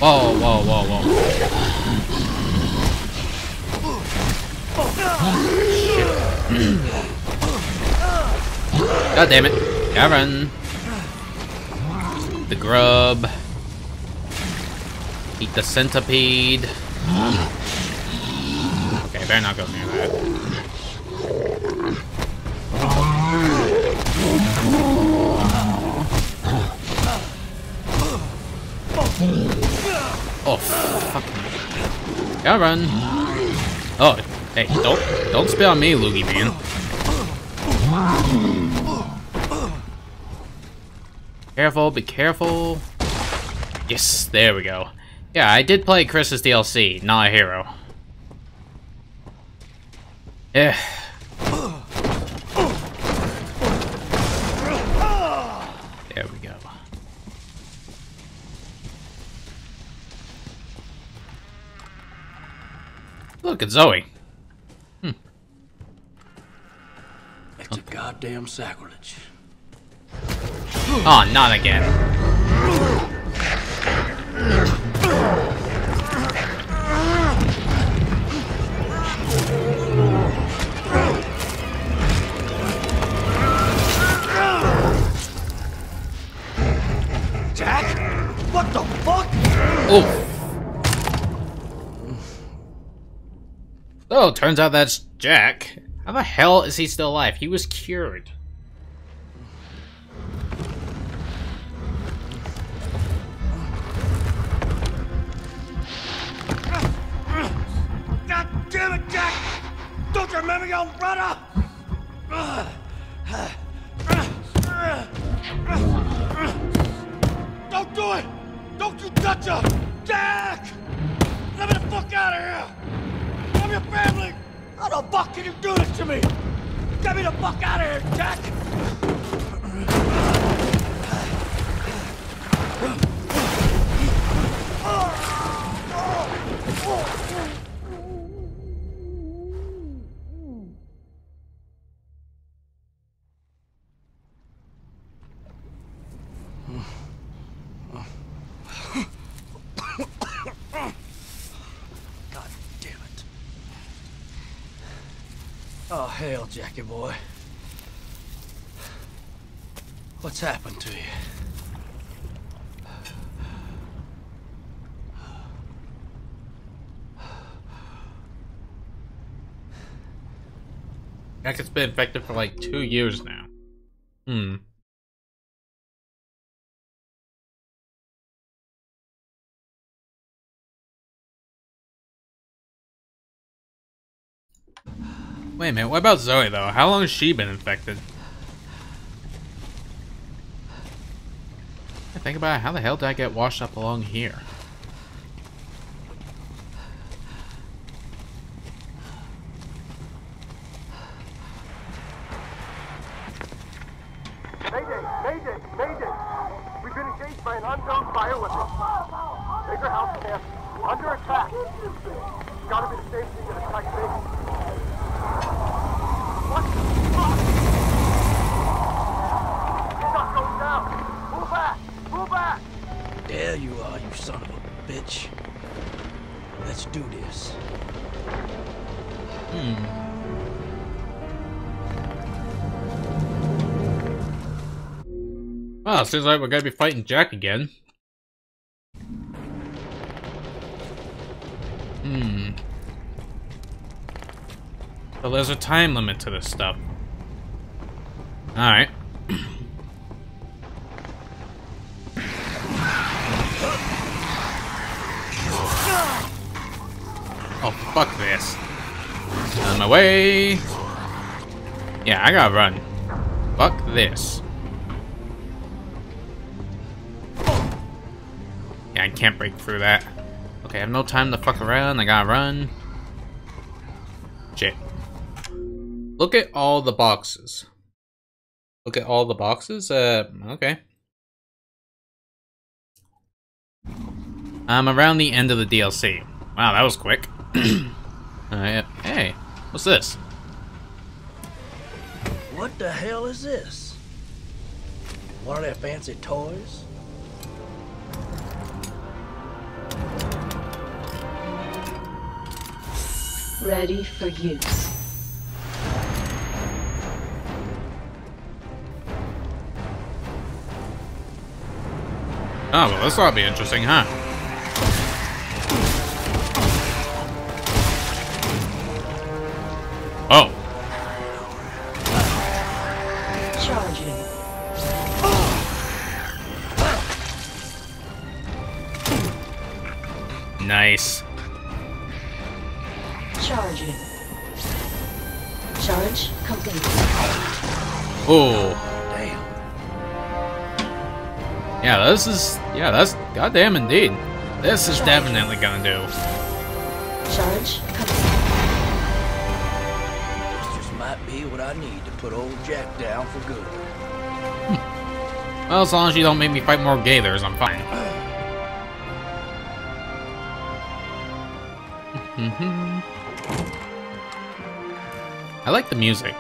Whoa, whoa, whoa, whoa. Hmm. God damn it. Karen. The grub. Eat the centipede. Hmm. Okay, better not go near that. Gotta run. Oh, hey, don't, don't spit on me, Loogie Man. Careful, be careful. Yes, there we go. Yeah, I did play Chris's DLC, Not a Hero. Yeah. It's Zoe. Hmm. It's a goddamn sacrilege. Oh, not again. Jack? What the fuck? Oh. Oh, turns out that's Jack. How the hell is he still alive? He was cured. God damn it, Jack! Don't you remember your brother? Don't do it! Don't you touch her! Jack! Let me the fuck out of here! your family! How the fuck can you do this to me? Get me the fuck out of here, Jack! Oh! Jackie boy. What's happened to you? Jack has been infected for like two years now. Hmm. Wait a minute, what about Zoe though? How long has she been infected? I think about how the hell did I get washed up along here? Under attack. Gotta be the same thing that attacked me. What the fuck? He's not going down. Move back! Move back! There you are, you son of a bitch. Let's do this. Hmm. Well, seems like we're gonna be fighting Jack again. Hmm. So there's a time limit to this stuff. Alright. Oh, fuck this. On my way. Yeah, I gotta run. Fuck this. Yeah, I can't break through that. Okay, I have no time to fuck around. I gotta run. Shit. Look at all the boxes. Look at all the boxes. Uh, okay. I'm around the end of the DLC. Wow, that was quick. Uh, hey, what's this? What the hell is this? One of their fancy toys? Ready for use. Oh, well, this ought to be interesting, huh? Nice. Charging. Charge complete. Oh. Yeah, this is... Yeah, that's goddamn indeed. This is definitely gonna do. Charge This just might be what I need to put old Jack down for good. Hmm. Well, as long as you don't make me fight more gathers, I'm fine. I like the music.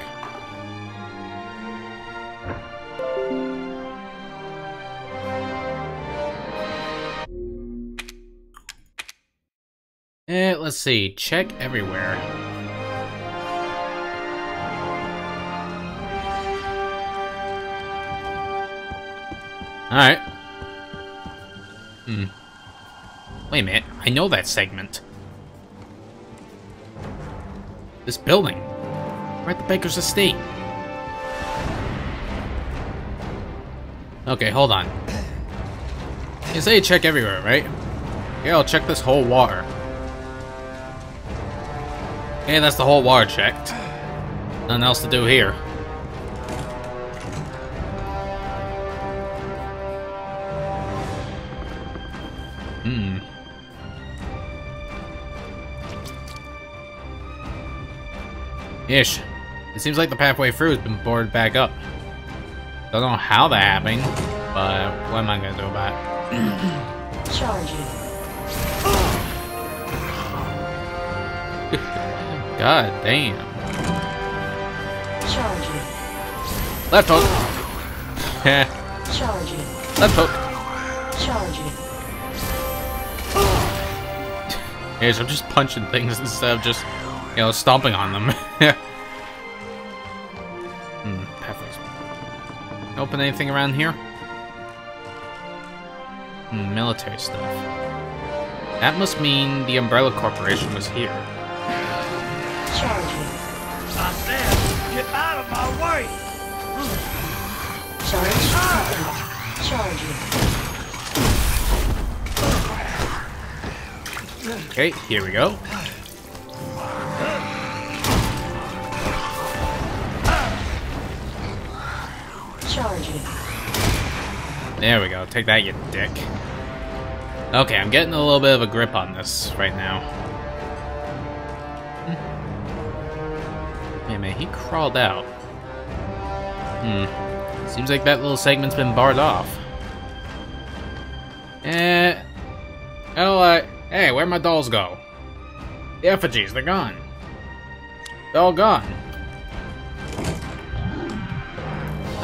Eh, let's see. Check everywhere. Alright. Hmm. Wait a minute. I know that segment. This building. We're at the Baker's estate. Okay, hold on. You say check everywhere, right? Yeah, I'll check this whole water. Okay, that's the whole water checked. Nothing else to do here. Ish. It seems like the pathway through has been boarded back up. Don't know how that happened, but what am I gonna do about it? Charging. God damn. Charging. Left hook. Heh. Charging. Left hook. Charging. Yes, I'm just punching things instead of just, you know, stomping on them. hmm, pathways. Open anything around here? Hmm, military stuff. That must mean the Umbrella Corporation was here. Charging. I said, get out of my way! Charge. complete. Charging. Okay, here we go. Charging. There we go. Take that, you dick. Okay, I'm getting a little bit of a grip on this right now. Hey man, he crawled out. Hmm. Seems like that little segment's been barred off. Eh. Oh, uh, hey, where'd my dolls go? The effigies, they're gone. They're all gone.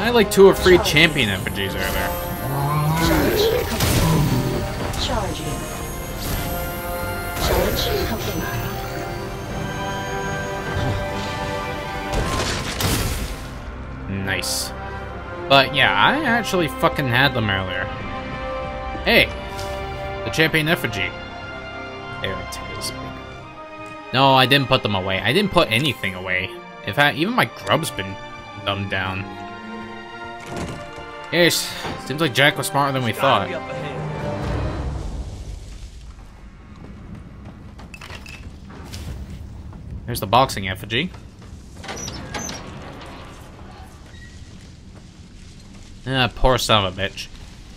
I had like two or three champion effigies earlier. Nice. But yeah, I actually fucking had them earlier. Hey! The champion effigy. There it is. No, I didn't put them away. I didn't put anything away. In fact, even my grub's been dumbed down. Yes, seems like Jack was smarter than we thought. be up ahead. There's the boxing effigy. Ah, poor son of a bitch.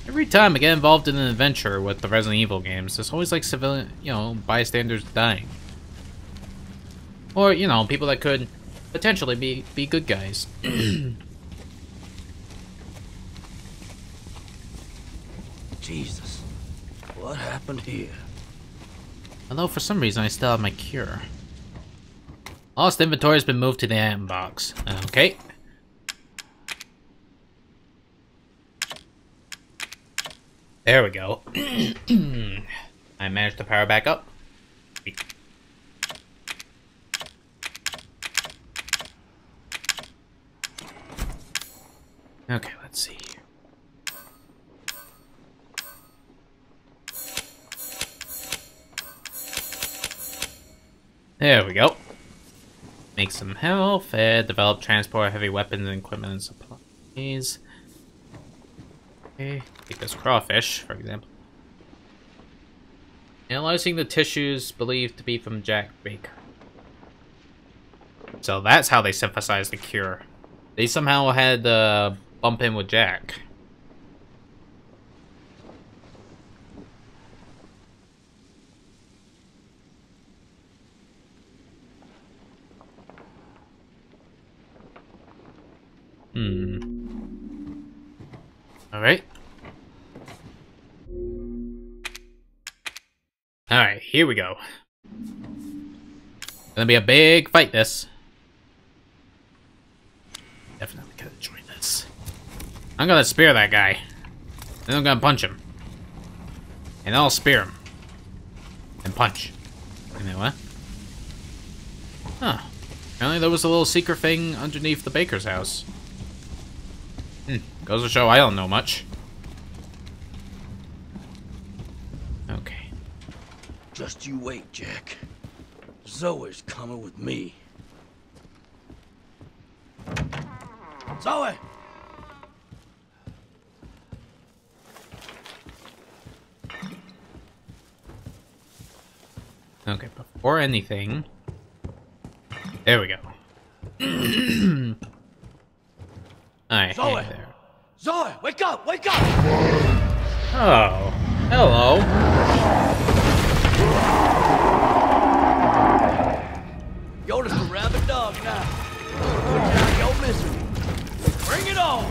Every time I get involved in an adventure with the Resident Evil games, there's always like civilian, you know, bystanders dying. Or, you know, people that could potentially be, be good guys. Jesus. What happened here? Although for some reason I still have my cure. Lost inventory has been moved to the item box. Okay. There we go. I managed to power back up. Okay, let's see There we go. Make some health, uh, develop transport heavy weapons and equipment and supplies. Okay, take this crawfish, for example. Analyzing the tissues believed to be from Jack Baker. So that's how they synthesized the cure. They somehow had uh, bump in with Jack. Hmm. Alright. Alright, here we go. Gonna be a big fight, this. Definitely gonna join this. I'm gonna spear that guy. Then I'm gonna punch him. And I'll spear him. And punch. And then what? Huh. Apparently there was a little secret thing underneath the baker's house. Goes to show I don't know much. Okay. Just you wait, Jack. Zoe's coming with me. Zoe! Okay, before anything... There we go. Alright, Zoe! hey there. Zora, wake up! Wake up! Oh. Hello. You're just a rabid dog now. Put down your misery. Bring it on!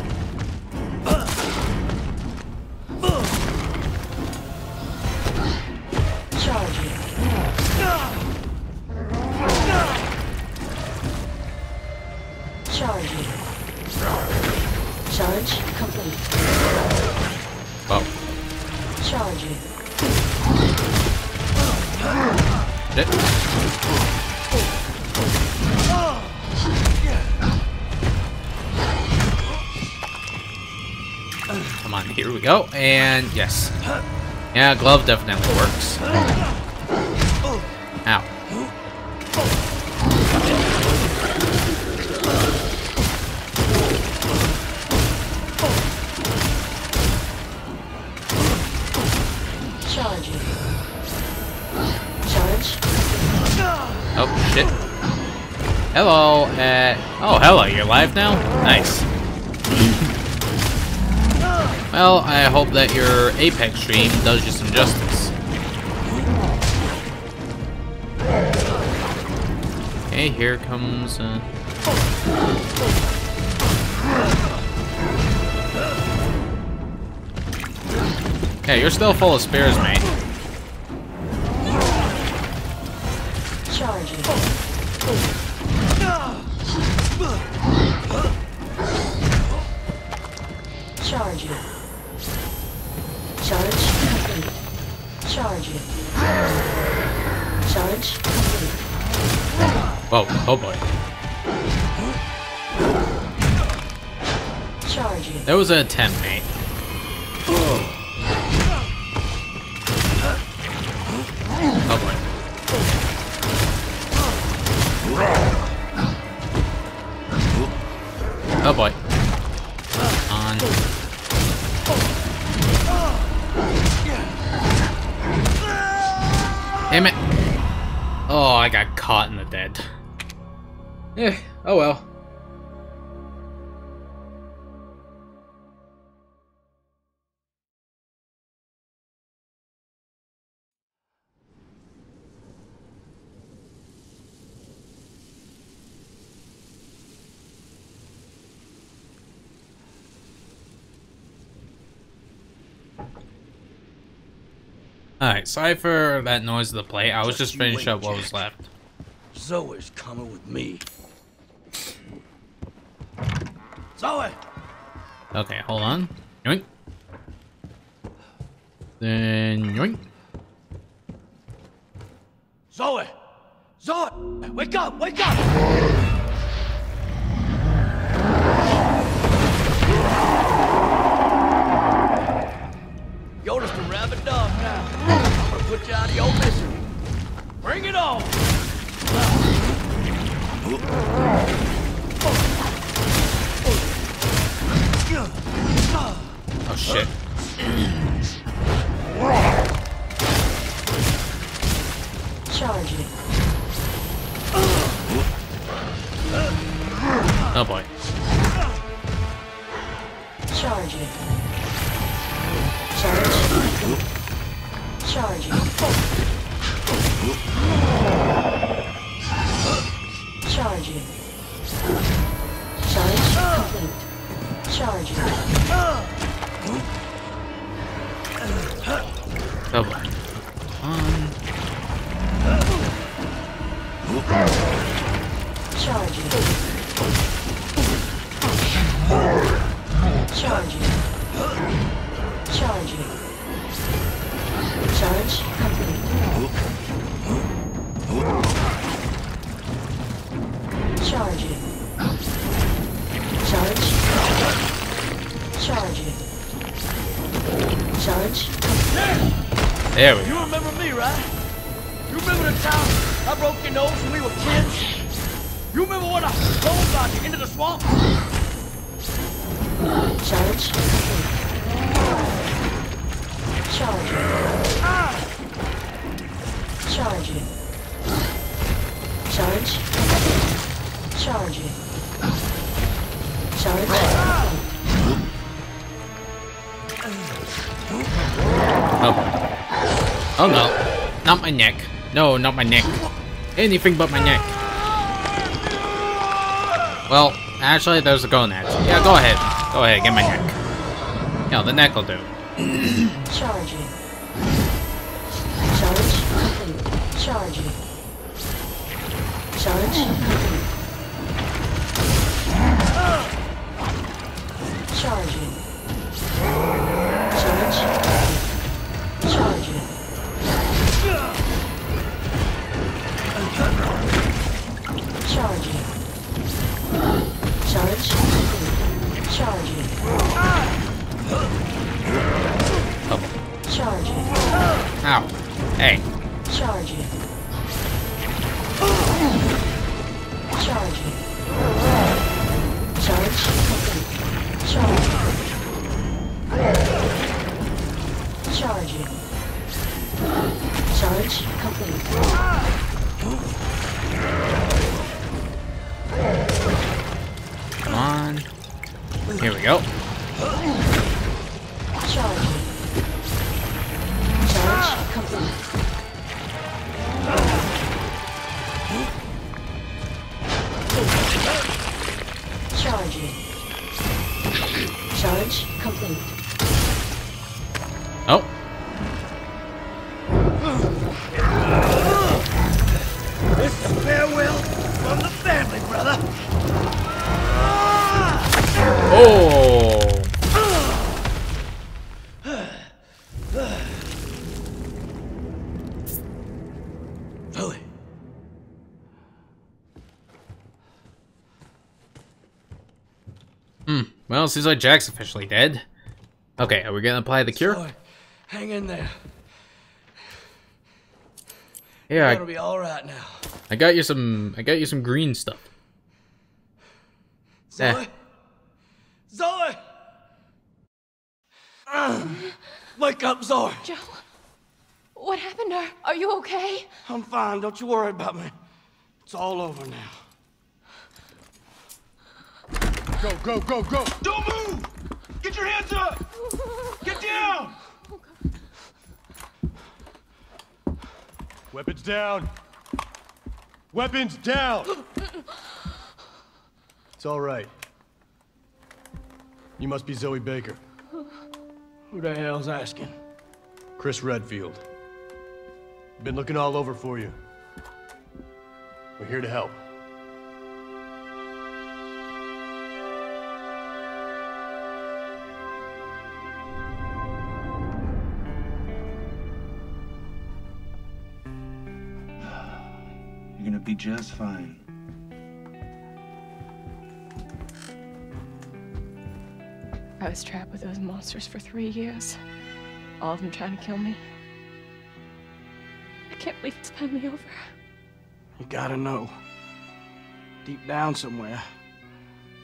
Charging. Charging. Charge complete. Well, Charging. shit. Come on, here we go. And yes. Yeah, glove definitely works. Ow. Oh, shit. Hello, uh... Oh, hello, you're live now? Nice. well, I hope that your Apex stream does you some justice. Okay, here comes, uh... Okay, you're still full of spears, mate. Charging. Charge it. Charge complete. Charging. Charge complete. Whoa, oh, oh boy. Charging. That was an attempt, mate. Oh I got caught in the dead. Eh, oh well. Alright, sorry for that noise of the plate. I was just Just finishing up what was Jack. left. Zoe's coming with me. Zoe! Okay, hold on. Yoink. Then yoink. Zoe! Zoe! Wake up! Wake up! Put you out of your misery. Bring it on! Oh shit. Charging. Oh boy. Charging. Charge. Charging. Charging. Charge complete. Charging. My neck. No, not my neck. Anything but my neck. Well, actually, there's a gonad. Yeah, go ahead. Go ahead, get my neck. Yeah, the neck will do. Charging. Well, seems like Jack's officially dead. Okay, are we gonna apply the cure? Zoe, hang in there. Yeah, It'll I, be all right now. I got you some. I got you some green stuff. Zoe. Eh. Zoe. Ugh. Wake up, Zoe. Joe, what happened to her? Are you okay? I'm fine. Don't you worry about me. It's all over now. Go, go, go, go! Don't move! Get your hands up! Get down! Weapons down! Weapons down! It's all right. You must be Zoe Baker. Who the hell's asking? Chris Redfield. Been looking all over for you. We're here to help. You're gonna be just fine. I was trapped with those monsters for three years. All of them trying to kill me. I can't believe it's finally over. You gotta know. Deep down somewhere,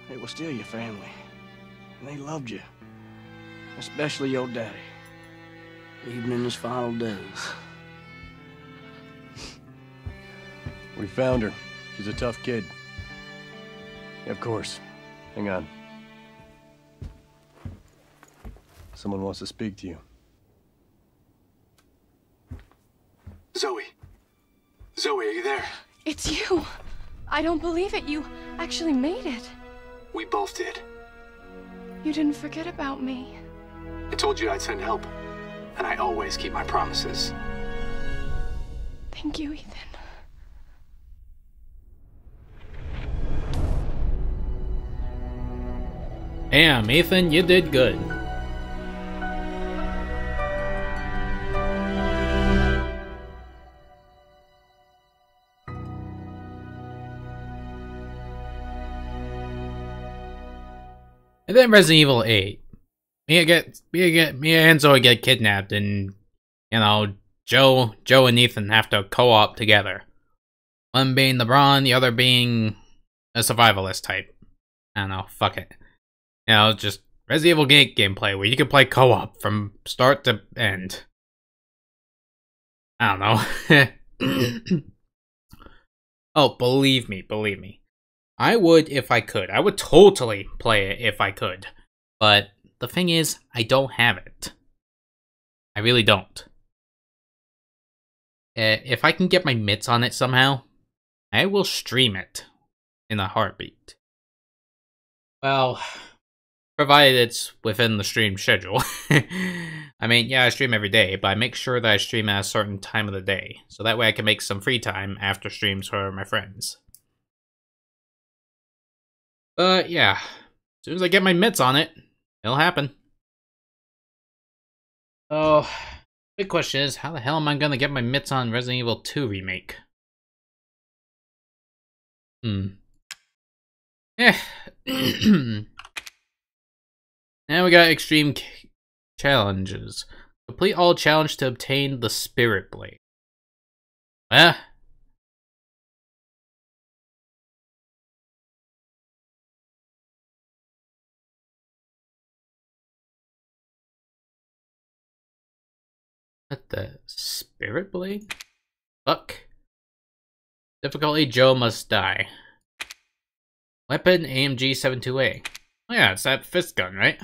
they were still your family. And they loved you. Especially your daddy. Even in his final days. We found her. She's a tough kid. Of course. Hang on. Someone wants to speak to you. Zoe. Zoe, are you there? It's you. I don't believe it. You actually made it. We both did. You didn't forget about me. I told you I'd send help. And I always keep my promises. Thank you, Ethan. Damn, Ethan, you did good. And then Resident Evil 8. Mia get Mia get Mia and Zoe get kidnapped and you know, Joe Joe and Ethan have to co-op together. One being the LeBron, the other being a survivalist type. I don't know, fuck it. You know, just Resident Evil game gameplay where you can play co-op from start to end. I don't know. oh, believe me, believe me. I would if I could. I would totally play it if I could. But the thing is, I don't have it. I really don't. If I can get my mitts on it somehow, I will stream it in a heartbeat. Well, provided it's within the stream schedule. I mean, yeah, I stream every day, but I make sure that I stream at a certain time of the day, so that way I can make some free time after streams for my friends. But yeah, as soon as I get my mitts on it, it'll happen. Oh, big question is, how the hell am I gonna get my mitts on Resident Evil 2 Remake? Hmm. Yeah. now we got extreme challenges. Complete all challenge to obtain the Spirit Blade. Ah. What the Spirit Blade? Fuck. Difficulty Joe must die. Weapon AMG 72A. Oh yeah, it's that fist gun, right?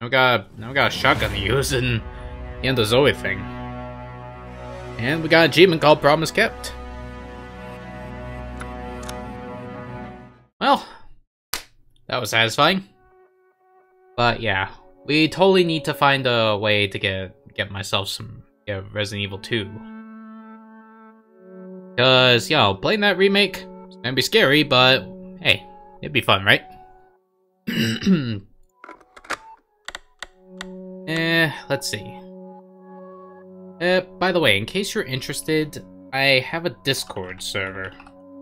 Now we got now we got a shotgun to use and and the Zoe thing. And we got an achievement called Promise Kept. Well, that was satisfying. But yeah, we totally need to find a way to get get myself some get Resident Evil 2. Cause, you know, playing that remake is gonna be scary, but hey, it'd be fun, right? eh, let's see. Uh, by the way, in case you're interested, I have a Discord server.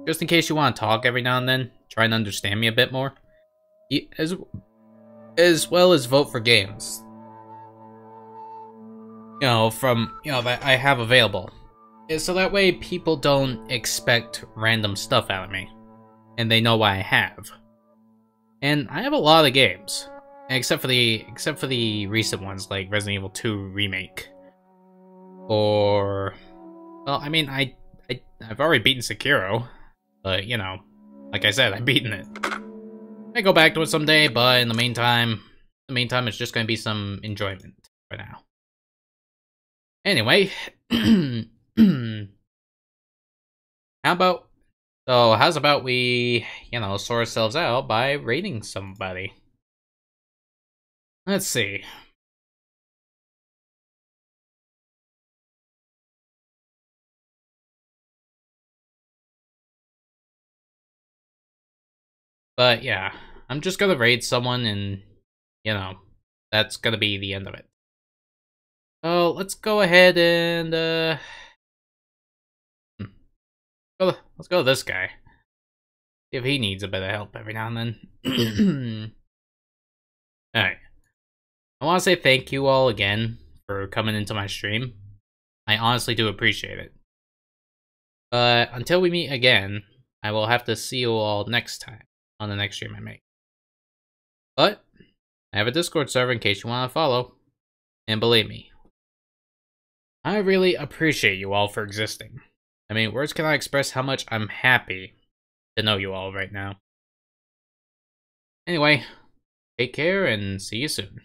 Just in case you want to talk every now and then, try and understand me a bit more. As, as well as vote for games. You know, from, you know, that I have available. So that way people don't expect random stuff out of me. And they know why I have. And I have a lot of games. Except for the except for the recent ones like Resident Evil 2 remake. Or well, I mean I, I I've already beaten Sekiro. But you know, like I said, I've beaten it. I go back to it someday, but in the meantime, in the meantime, it's just gonna be some enjoyment for now. Anyway, how about so how's about we, you know, sort ourselves out by rating somebody? Let's see. But yeah, I'm just gonna raid someone and, you know, that's gonna be the end of it. So let's go ahead and, uh... Let's go this guy. See if he needs a bit of help every now and then. Alright. I want to say thank you all again for coming into my stream. I honestly do appreciate it. But until we meet again, I will have to see you all next time on the next stream I make. But I have a Discord server in case you want to follow. And believe me, I really appreciate you all for existing. I mean, words cannot express how much I'm happy to know you all right now. Anyway, take care and see you soon.